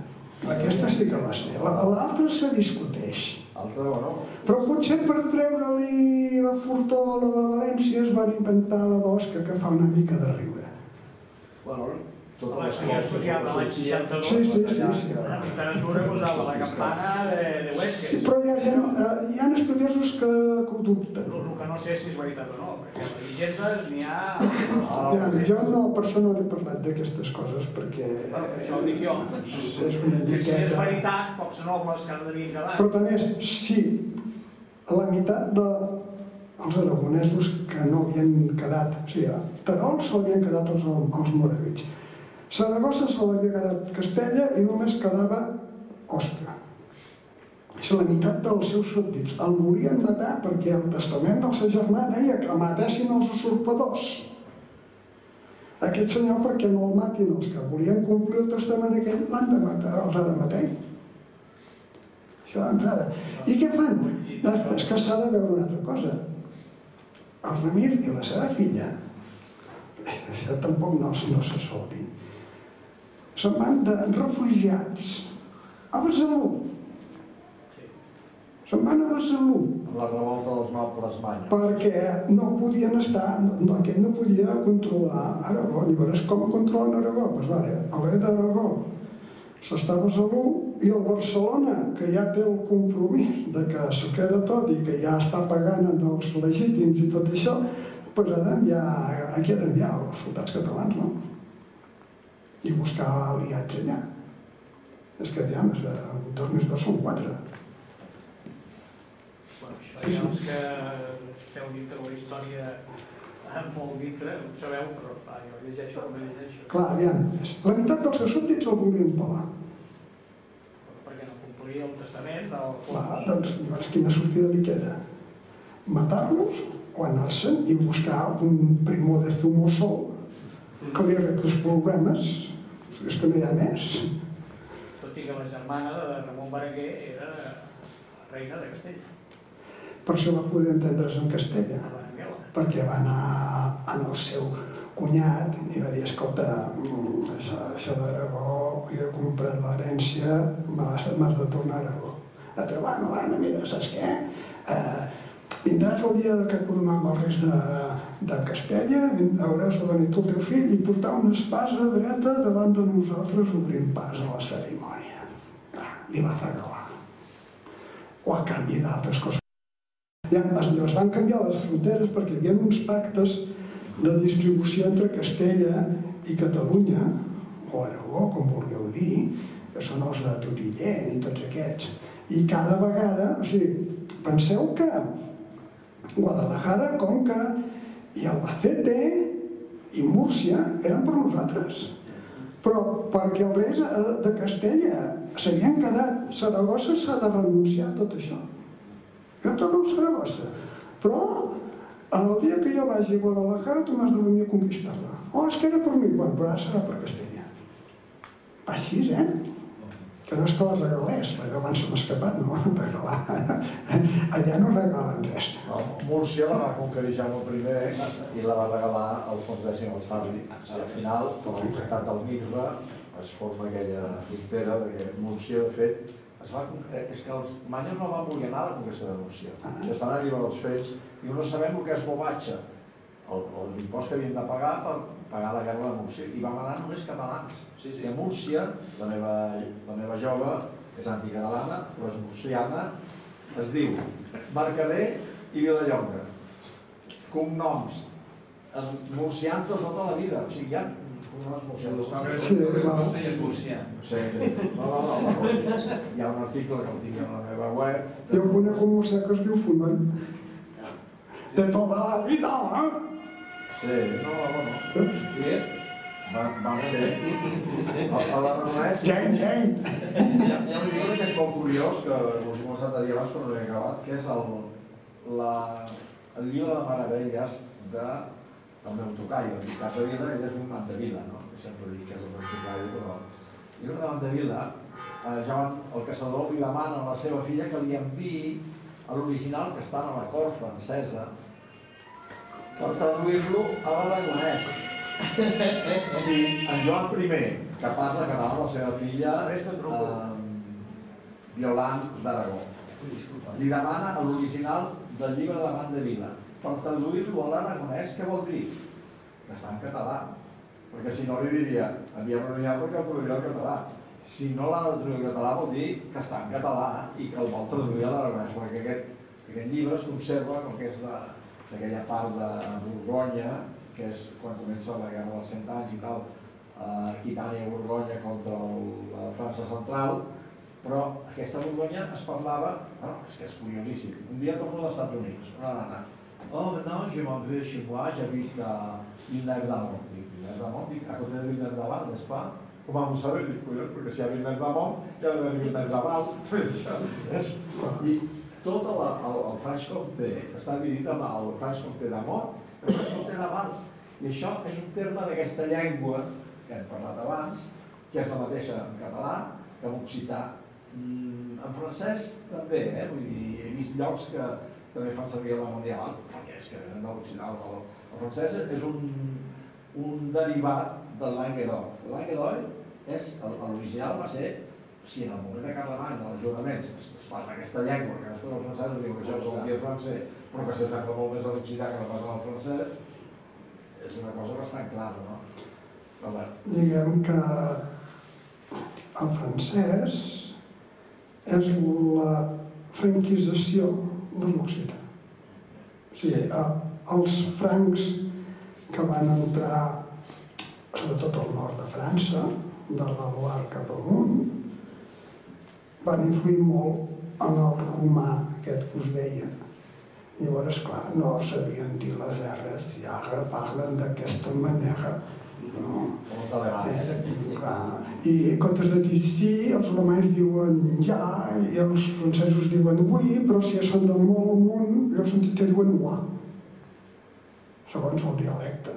Aquesta sí que va ser. La- L'altra se discuteix. Altra, bueno, Però potser per treure-li la fortola de València es van inventar la d'Osca que fa una mica de riure. bueno, les si jo estudiava l'any 62, Sí, sí, sí, sí. la literatura posava la campana de, de Huesca. Sí, però hi ha, gent, eh, hi ha estudiosos que, que ho dubten. El, que no sé si és veritat o no, perquè les llegendes n'hi ha... Ja, jo no, per això no he parlat d'aquestes coses, perquè Bueno, això ho dic jo. és una Que si és veritat, pocs nobles que ara devien quedar. Però també, si la meitat de els aragonesos que no havien quedat, o sigui, a Terol se l'havien quedat els, els moravits. Saragossa se l'havia quedat Castella i només quedava Osca. Si la meitat dels seus súbdits el volien matar perquè el testament del seu germà deia que matessin els usurpadors. Aquest senyor, perquè no el matin els que volien complir el testament aquell, l'han de matar, els ha de matar Això d'entrada. I què fan? Després que s'ha de veure una altra cosa. El Ramir i la seva filla, això tampoc no, no se sol dir, se'n van de refugiats a Besalú. Se'n van a Besalú Amb la revolta dels nobles manys. perquè no podien estar, no, aquest no podia controlar Aragó. Llavors, com controlen Aragó? Doncs vale, el rei d'Aragó s'està a Besalú i el Barcelona, que ja té el compromís de que s'ho queda tot i que ja està pagant els legítims i tot això, doncs ha d'enviar, aquí ha d'enviar els soldats catalans, no? I buscar aliats allà. És que aviam, és de, dos més dos són quatre. Bueno, això ja els que esteu dintre la història amb molt dintre, ho sabeu, però clar, jo llegeixo com llegeixo. Clar, aviam, la meitat dels que súbdits el volien pelar. Perquè no complia el testament del Clar, doncs llavors quina sortida li queda? Matar-los o anar-se'n i buscar un primo de zumo sol que li arregli els problemes. És que no hi ha més. Tot i que la germana de Ramon Berenguer era reina de Castella, Per això va poder entendre's en Castella, perquè va anar en el seu cunyat i va dir, escolta, això, això d'Aragó, jo he comprat l'herència, m'has m'has de tornar a Aragó. L'altre, bueno, bueno, mira, saps què? Eh, vindràs el dia que coronem el reis de, de Castella, hauràs de venir tu el teu fill i portar una espasa dreta davant de nosaltres obrint pas a la cerimònia. Ah, li va regalar. O a canvi d'altres coses. Ja es, es van canviar les fronteres perquè hi havia uns pactes de distribució entre Castella i Catalunya, o Aragó, com vulgueu dir, que són els de Tutillent i tots aquests. I cada vegada, o sigui, penseu que Guadalajara, Conca i Albacete i Múrcia eren per nosaltres. Però perquè els reis eh, de Castella s'havien quedat, Saragossa s'ha de renunciar a tot això. Jo torno a Saragossa. Però el dia que jo vagi a Guadalajara tu m'has de venir a conquistar-la. Oh, és que era per mi. Bueno, però ara serà per Castella. Així, eh? Que no és que la regalés, perquè abans se m'ha escapat, no regalar. Allà no regalen res. No, Múrcia la va conquerir Jaume I i la va regalar al Fons X al Sarri. I al final, com el tractat del Mirra, es forma aquella frontera de que Múrcia, de fet, es va, eh, és que els manyos no van voler anar a la conquesta de Múrcia. Ah. Ja estan a llibre dels fets i no sabem el que és bobatge, l'impost que havien de pagar per pagar la guerra de Múrcia. I vam anar només catalans. Sí, sí. I a Múrcia, la meva, la meva jove és anticatalana, però és murciana, es diu Mercader i Vilallonga. Cognoms en murcians de tota la vida. O sigui, hi ha cognoms murcians. Sí, és murcià. Sí, sí. No, no, no. Hi ha un article que el tinc a la meva web. Jo conec un mossèn que es diu Fonoll. De tota la vida, eh? Sí, no, bueno. I van, van ser... El, el Aragonès... Gent, gent. Hi ha, un llibre que és molt curiós, que us he començat a dir abans però no l'he acabat, que és el, la, el llibre de meravelles de el meu tocaio, en Casa Vila, ell és un Mandevila, no? Que sempre dic que és el meu tocaio, però... El llibre de Mandevila, eh, Joan, el caçador li demana a la seva filla que li enviï a l'original que està a la cort francesa per traduir-lo a l'aragonès. Sí, en Joan I, que parla català amb la seva filla, eh, Violant d'Aragó. Li demana a l'original del llibre de Mandevila per traduir-lo a l'aragonès, què vol dir? Que està en català. Perquè si no li diria, enviem l'original perquè el traduirà al català. Si no l'ha de traduir al català vol dir que està en català i que el vol traduir a l'aragonès, perquè aquest, aquest llibre es conserva com que és de- d'aquella part de Borgonya, que és quan comença la guerra dels cent anys i tal, Aquitània i Borgonya contra la França central, però aquesta Borgonya es parlava, bueno, és que és curiosíssim, un dia torno als Estats Units, una nana, oh, maintenant je m'en vais chez moi, j'habite a Villeneuve-d'Amont. Dic, Villeneuve-d'Amont, dic, a côté de Villeneuve-d'Aval, n'est-ce pas? Com ho sabeu? Dic, collons, perquè si hi ha Villeneuve-d'Amont, hi ha és... I tot el, el, el Franche Comté està dividit en el Franche Comté d'Amont i el Franche Comté d'Aval. I això és un terme d'aquesta llengua que hem parlat abans, que és la mateixa en català que en occità. Mm, en francès també, eh? Vull dir, he vist llocs que també fan servir la mundial, perquè és que de l'Occidental. El, el francès és un, un derivat del Languedoc. El Languedoc és, l'original va ser, si en el moment de Carlemany, dels juraments, es, es parla aquesta llengua, que després els francesos diuen que això és el dia francès, però que s'assembla molt més a l'occità que no pas al francès, és una cosa bastant clara, no? Però Diguem que el francès és la franquització de l'occità. O sigui, eh, els francs que van entrar, sobretot al nord de França, de la Loire cap amunt, van influir molt en el romà aquest que us deia. Llavors, clar, no sabien dir les R's, i ara parlen d'aquesta manera. No? Eh, clar. I en comptes de dir sí, els alemanys diuen ja, i els francesos diuen oui, però si són de molt amunt, llavors en te diuen ua, segons el dialecte.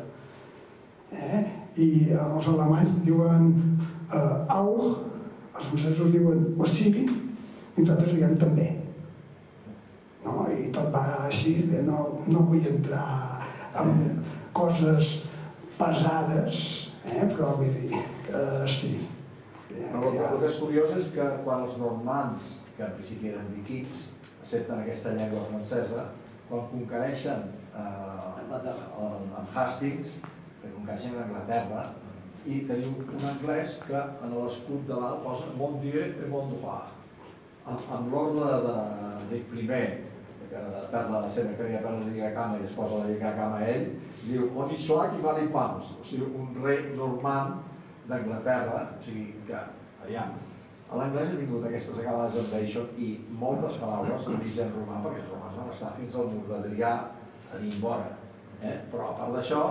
Eh? I els alemanys diuen eh, auch, els francesos diuen o sigui, i nosaltres diem també. No? I tot va així, bé, no, no vull entrar en coses pesades, eh? però vull dir que sí. Eh, Però ha- el que és curiós és que quan els normands, que en principi eren vikings, accepten aquesta llengua francesa, quan conquereixen eh, en, en Hastings, que conquereixen Anglaterra, i teniu un anglès que en l'escut de dalt posa Mon Dieu et Mon Droit. Amb, l'ordre d'Enric I, que perd la seva que havia perdut la Lliga Cama i es posa la Lliga Cama a ell, diu On hi soit qui va li pams, o sigui, un rei normand d'Anglaterra, o sigui que, aviam, l'anglès ha tingut aquestes acabades amb això i moltes paraules d'origen romà, perquè els romans van estar fins al mur d'Adrià a dir vora. Eh? Però a part d'això,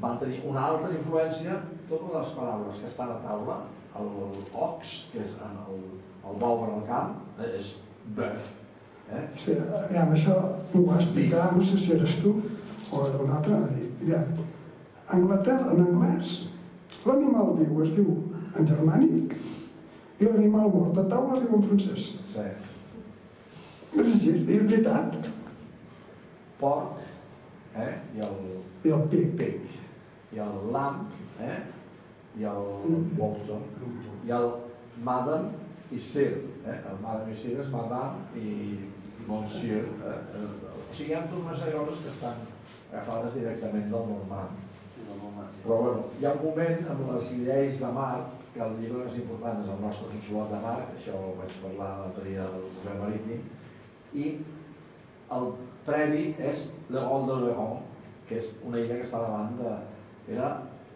van tenir una altra influència, totes les paraules que estan a taula, el ox, que és en el, el bou en el camp, eh, és bœuf. Eh? Sí, aviam, això m'ho va explicar, no sé si eres tu o era un altre, va dir, mira, a Anglaterra, en anglès, l'animal viu es diu en germànic i l'animal mort de taula es diu en francès. Sí. És així, és veritat. Porc, eh? i el I el pic. pig, i el lamp, eh? I el Bolton, i el madam i sir. Eh? El madam i sir és madame i monsieur. Eh? O sigui, hi ha coses que estan agafades directament del normand. Però bueno, hi ha un moment amb les lleis de mar, que el llibre més important és el nostre consolat de mar, això ho vaig parlar l'altre dia del Museu Marítim, i el previ és Le Rol de Leron, que és una illa que està davant de... Era,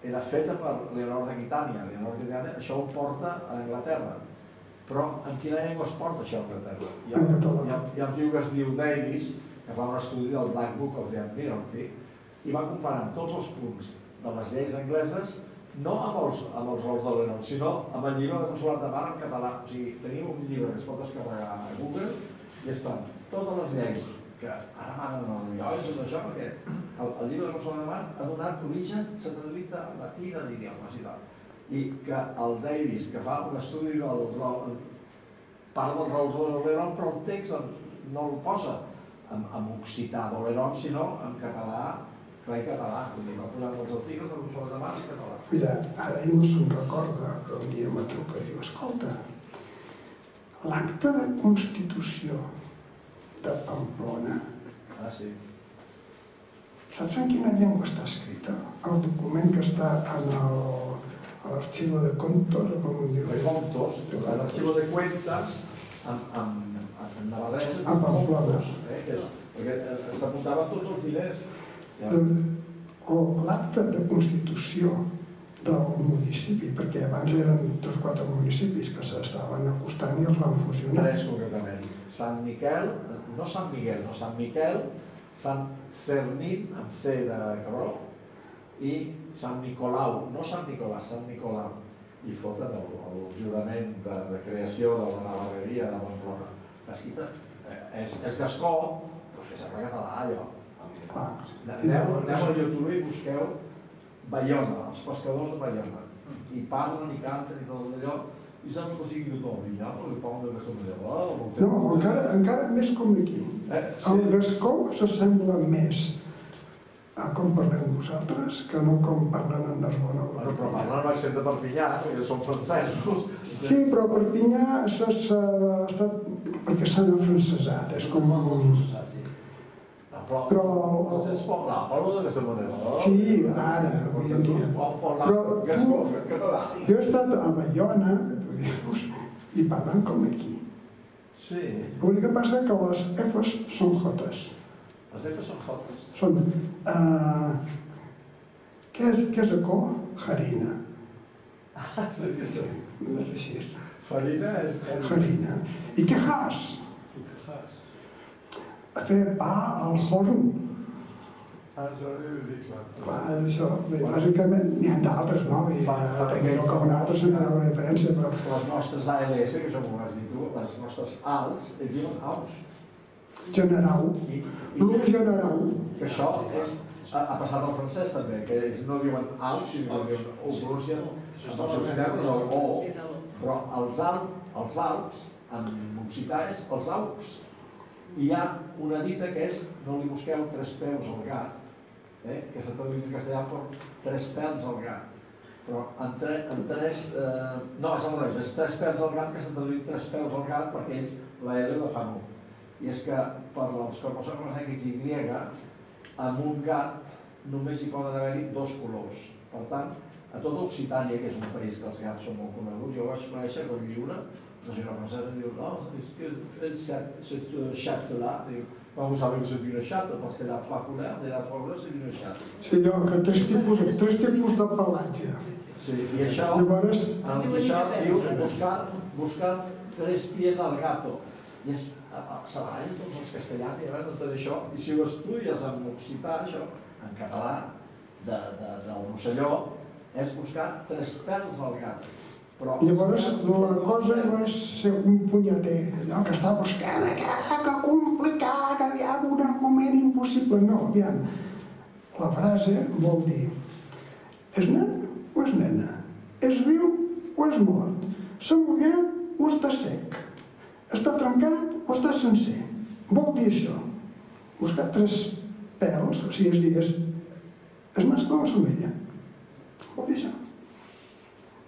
era feta per Leonor d'Aquitània. Leonor d'Aquitània, això ho porta a Anglaterra. Però en quina llengua es porta això a Anglaterra? Hi ha, hi ha, hi ha un tio que es diu Davis, que fa un estudi del Black Book of the Admiralty, i va comparant tots els punts de les lleis angleses no amb els, amb els rols de Lenon, sinó amb el llibre de consolat de mar en català. O sigui, teniu un llibre que es pot descarregar a Google i estan totes les lleis que ara manen el millor és tot això, perquè el, el llibre de consolat de mar ha donat origen satèl·lita la tira d'idiomes i tal. I que el Davis, que fa un estudi del rol, part dels rols de l'Oleron, però el text no el posa en, en occità d'Oleron, sinó en català, clar i català. Vull dir, va posar els articles de consolat de mar en català. Mira, ara ell no se'n recorda, però un dia me truca i diu, escolta, l'acte de Constitució de Pamplona, Ah, sí. saps en quina llengua està escrita? El document que està en el- a l'arxiu de contos, o com ho diu? De contos, l'arxivo de cuentas, en, en, en navarrès, A Pamplona. eh, que és, perquè eh, s'apuntaven tots els diners. Ja. O l'acte de Constitució del municipi, perquè abans eren tres o quatre municipis que s'estaven acostant i els van fusionar. Tres concretament. Sant Miquel, no Sant Miguel, no Sant Miquel, Sant Fernín, amb C de Cabró, i Sant Nicolau, no Sant Nicolà, Sant Nicolau. I foten el, el jurament de, de creació de la navarreria de Pamplona. Està escrita, eh, és, és gascó, però és sembla català allò. Aneu, aneu a YouTube i busqueu Bayona, els pescadors de Bayona. I parlen i canten i tot allò. I sembla que sigui tothom, i ja, perquè manera. Ah, vol fer- No, encara, encara més com aquí. Eh, El sí. gascó s'assembla més a com parleu vosaltres que no com parlen en Narbona o però Perpinyà. parlen amb accent de Perpinyà, perquè són francesos. Sí, però Perpinyà s'ha s'ha estat... perquè s'han afrancesat, és com... No, però, Però- però es pot parlar, parlo d'aquesta manera. no? Sí, ara, avui en dia. Però tu-. Jo he estat a Bayona, i parlen com aquí. Sí, L'únic que passa que les Fs són Js. les Fs són jotes. Són... Uh, què és, què és acó? Harina. Ah, sí, sí. No és així. Farina és... Harina. I què has? A fer pa al horn. Ah, això no ho dic, clar. Això, bé, bàsicament, n'hi ha d'altres, no? I, Fa- fa també aquell- com un altre se'n veu una diferència, però... Les nostres ALS, que això m'ho vas dir tu, les nostres ALS, ells diuen AUS. Generau. I, L'ús i generau. que això és, ha, ha passat al francès també, que ells no diuen AUS, sinó que diuen, ho pronuncien amb els seus termes, el O, però els, al, els Alps, en occità és els Alps. I hi ha una dita que és, no li busqueu tres peus al gat, eh? que s'ha traduït en castellà per tres pèls al gat. Però en, tre, en tres... Eh, no, és al revés, és tres pèls al gat que s'ha traduït tres peus al gat perquè ells la L la fan un. I és que per als cromosomes X i Y, amb un gat només hi poden haver-hi dos colors. Per tant, a tota Occitània, que és un país que els gats són molt coneguts, jo vaig conèixer quan lliure, la senyora francesa diu, no, és que el chat-là, diu, Comment vous savez que c'est une chatte Parce qu'elle a trois couleurs, et la trois couleurs, c'est une chatte. Sí, allò que tres tipus, tres tipus de pelatge. Sí, i això, Llavors, en això diu buscar, buscar tres pies al gato. I és, s'abarallen tots els castellans i a veure tot això, i si ho estudies en occità, això, en català, de, de, del Rosselló, és buscar tres pèls al gat. Però llavors la cosa no és ser un punyeter, allò que està buscant, que, que complicat, aviam, un argument impossible. No, aviam, la frase vol dir, és nen o és nena? És viu o és mort? S'ha mullat o està sec? Està trencat o està sencer? Vol dir això. Buscar tres pèls, o sigui, és dir, és, és mascle o és femella? Vol dir això.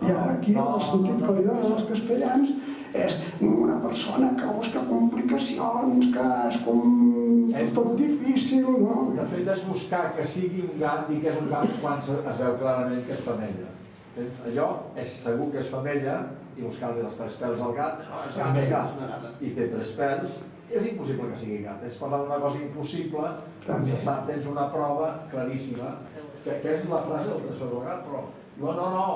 I ara aquí el sentit que li donen els castellans és una persona que busca complicacions, que és com És- tot difícil, no? De fet, és buscar que sigui un gat i que és un gat quan es veu clarament que és femella. Entens? Allò és segur que és femella i buscar-li els tres pèls al gat, no, és gat, és gat, i té tres pèls, és impossible que sigui gat. És parlar d'una cosa impossible, quan També. se sap, tens una prova claríssima, que, que és la frase del tres pèls al gat, però no, no, no,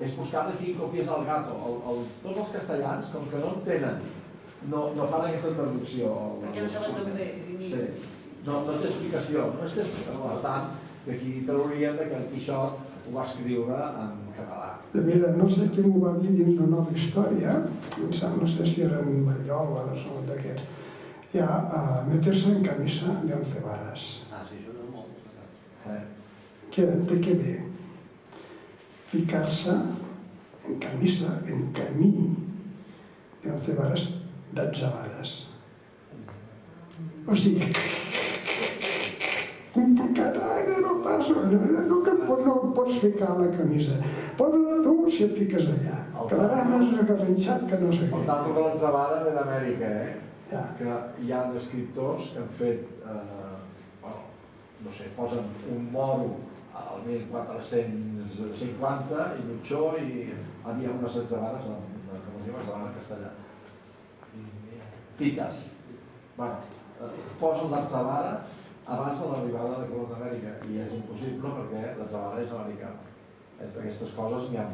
és buscar-li cinco pies al gato. El, el, tots els castellans, com que no en tenen, no, no fan aquesta traducció. Perquè no saben d'on ve. Sí. No, no té explicació, no té explicació. Per tant, d'aquí trauríem que el Quixot ho va escriure en català. I Mira, no sé qui m'ho va dir dins de nova història, sembla, no sé si era en Mariola o un d'aquests, ja a meterse en camisa de once varas. Ah, sí, això és molt. Eh? Que, de què ve? Ficar-se en camisa, en camí de once varas, dotze vares. O sigui, complicat, ai, no passa, no, no, que no pots ficar la camisa. Posa tu si et fiques allà. Quedaràs més regarrinxat que no sé què. tant, que l'enzavada ve d'Amèrica, eh? Ja. Que hi ha escriptors que han fet, eh, bueno, no sé, posen un moro al 1450 i mitjó i havia unes atzavares, com es diu atzavara en castellà? Pites. Bueno, eh, posen l'atzavara abans de l'arribada de Colón d'Amèrica i és impossible perquè l'atzavara és americana. És d'aquestes coses n'hi ha,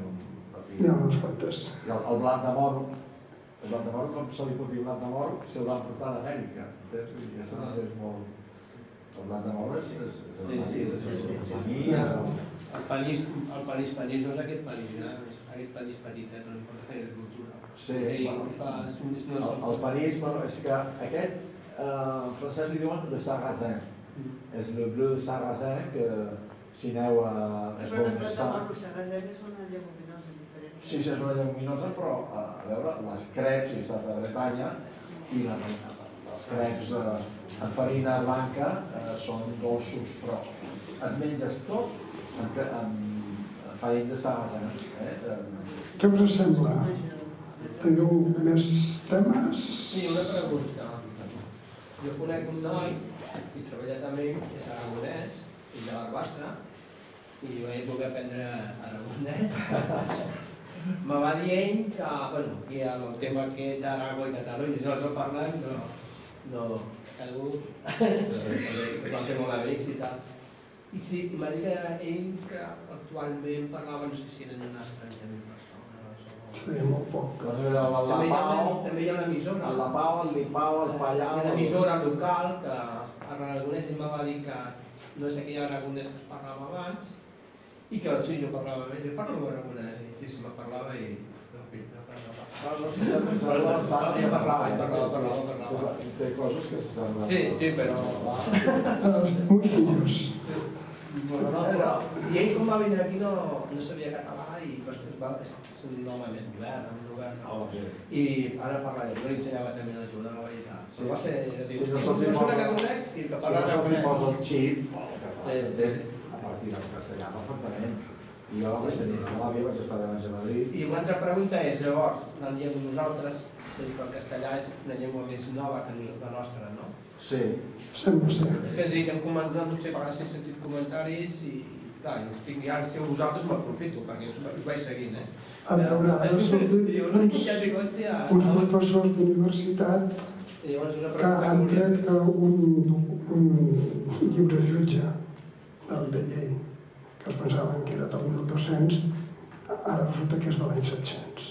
N'hi ha unes quantes. i el, el blat de moro, el blat de moro, com se li pot dir blat de moro, si el van portar d'Amèrica. dir, Aquesta també és molt... El blat de és Sí, sí, sí, sí, sí, El panís, el panís, panís no és aquest panís gran, és aquest panís petit, eh, no importa gaire cultura. Sí, bueno, fa, un, no el, el panís, bueno, és que aquest, eh, en francès li diuen le sarrasin. És le bleu sarrasin que si aneu a... Sí, és però de sa- moro, el sarrasem és una lleguminosa diferent. sí, sí, és una lluminosa, però a, veure, les creps, si està a Bretanya, i la, les creps eh, en farina blanca eh, són dolços, però et menges tot en, en farina de sarrasin. Eh? En- Què us sembla? Teniu més temes? Sí, una pregunta. Jo conec un noi, i treballa també, que és aragonès, i de Barbastre, i vaig voler aprendre aragonès. Me va dir ell que, bueno, que amb el tema aquest d'Aragó i Catalunya, si no el parlen, no, no, algú, van fer molt amics i tal. I sí, m'ha dit que ell que actualment parlava, no sé si eren unes 30.000 persones o... Sí, molt poc. Era la, la També hi ha una, Pau, també hi ha una emissora. la Pau, el Lipau, el Pallau... Hi ha una emissora local que parla aragonès em va dir que no sé què hi ha aragonès que es parlava abans i que sí, jo parlava bé, jo parlo aragonès i sí, sí, me parlava i... en fi, no parlava. No, no, si sembla, sembla bastant. Ja parlava, ja parlava, parlava, parlava. Té coses que s'assemblen. Sí, sí, però... Muy no, però, I ell com va vindre aquí no, no sabia català i pues, va, és, és un home ben divers, un No, sí. i ara parla, jo li ensenyava també l'ajudava i tal. Sí. Però va ser, Sí, diu, no "És se'ls hi posa- Si parla no se'ls hi aragonès. posa el xip, Sí, s'entén a partir del castellà perfectament. I jo vaig tenir una l'àvia, vaig estar de a Madrid, I una altra pregunta és, llavors, la llengua nosaltres, és a dir, que el castellà és una llengua més nova que la nostra, no? sí, Sembla ser. És a dir, que hem comentat, no sé, a vegades he sentit comentaris i, clar, jo tinc, ja els tinc vosaltres, m'aprofito, perquè us, us vaig seguint, eh? A veure, ara ha sortit I llavors uns, professors d'universitat i llavors una que pregunta han tret que un, un llibre jutge del de llei, que es pensaven que era del 1200, ara resulta que és de l'any 700,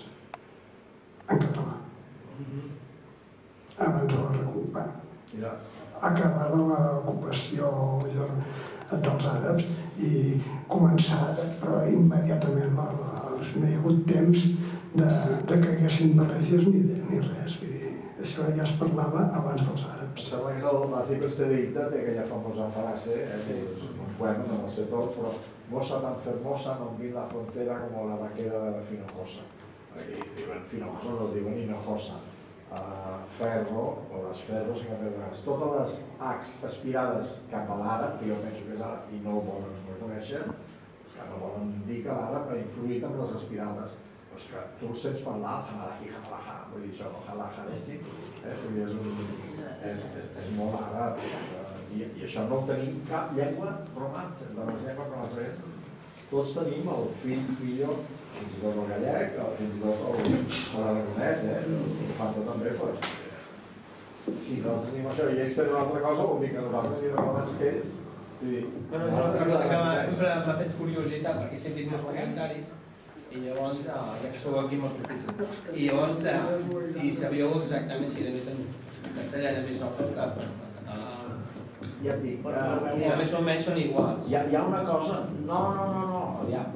en català, Mhm. abans de la mira, Acabada l'ocupació dels àrabs i començada, però immediatament la, la, no hi ha hagut temps de, de que haguessin barreges ni, de- ni res. Vull dir, això ja es parlava abans dels àrabs. sembla que és el Marcí Estedicta, té aquella famosa frase, eh, que és un poema, no sé tot, però Mossa tan fermosa vi la frontera como la vaquera de la Finojosa. Aquí diuen Finojosa, no diuen Hinojosa. Uh, ferro, o les ferros. Totes les Hs aspirades cap a l'àrab, que jo penso que és àrab i no ho volen reconèixer, que no volen dir que l'àrab ha influït amb les aspirades. Però és que tu el sents parlar, hamalahi, hamalaha, vull dir això, halahalesi, eh? és, és, és molt àrab. eh, I, I això no ho tenim cap llengua romana, de les llengües romanes. Tots tenim el fill, fillo, fins i tot el gallec, fins i tot el, l'aragonès, eh? Ho fan tot també, doncs. Si no tenim això i ells tenen una altra cosa, vol dir que nosaltres i nosaltres que ells. Bueno, és una pregunta que sempre m'ha fet curiositat, perquè sempre he vist molts comentaris, i llavors, eh, ja que sou aquí amb els subtítols, i llavors, eh, si sabíeu exactament si era més en castellà era més que en català, Ja et dic, o eh, més o menys són iguals. Hi ha, hi ha una cosa, no, no, no, no, aviam,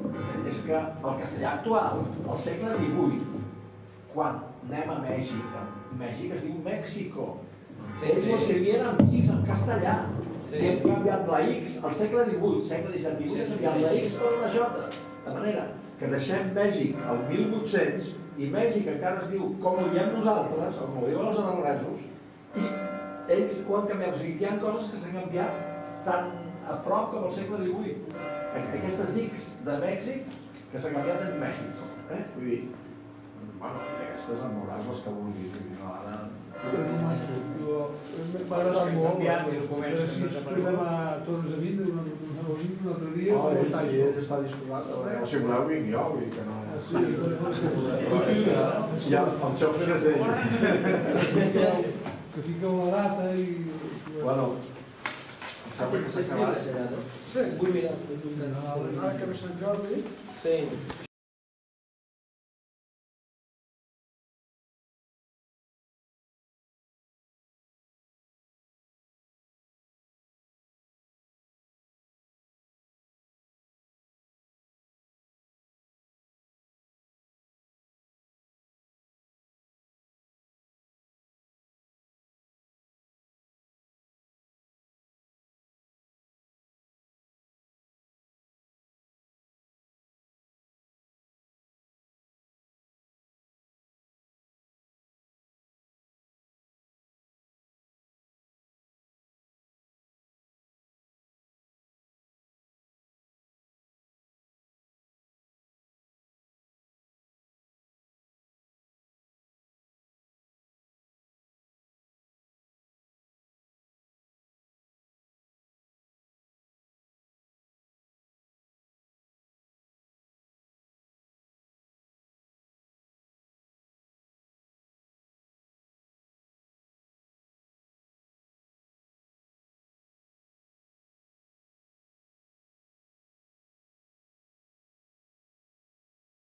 és que el castellà actual, al segle XVIII, quan anem a Mèxic, a Mèxic es diu Mèxico, Sí, ells sí. ho escrivien en X en castellà, Sí. i hem canviat la X al segle XVIII, segle XVII, Sí, sí, canviat la X per una J, de manera que deixem Mèxic al 1800 i Mèxic encara es diu com ho diem nosaltres, o com ho diuen els aragonesos, i ells ho han canviat. O sigui, hi ha coses que s'han canviat tan a prop com al segle XVIII. Aqu- Aquestes X de Mèxic que s'han canviat en Mèxic. Eh? Vull dir, bueno, aquestes en veuràs les que vulguis. Vull dir, no, ara... M'ha agradat molt. Si expliquem a Torres de Vida un un altre dia. Oh, ell, està sí, ell està disposat. O si voleu, vinc jo, vull dir que no... Sí, ja el xòfer és ell. Que fiqueu la data i... Bueno, em sembla que s'ha acabat. Sí, vull mirar. Ara que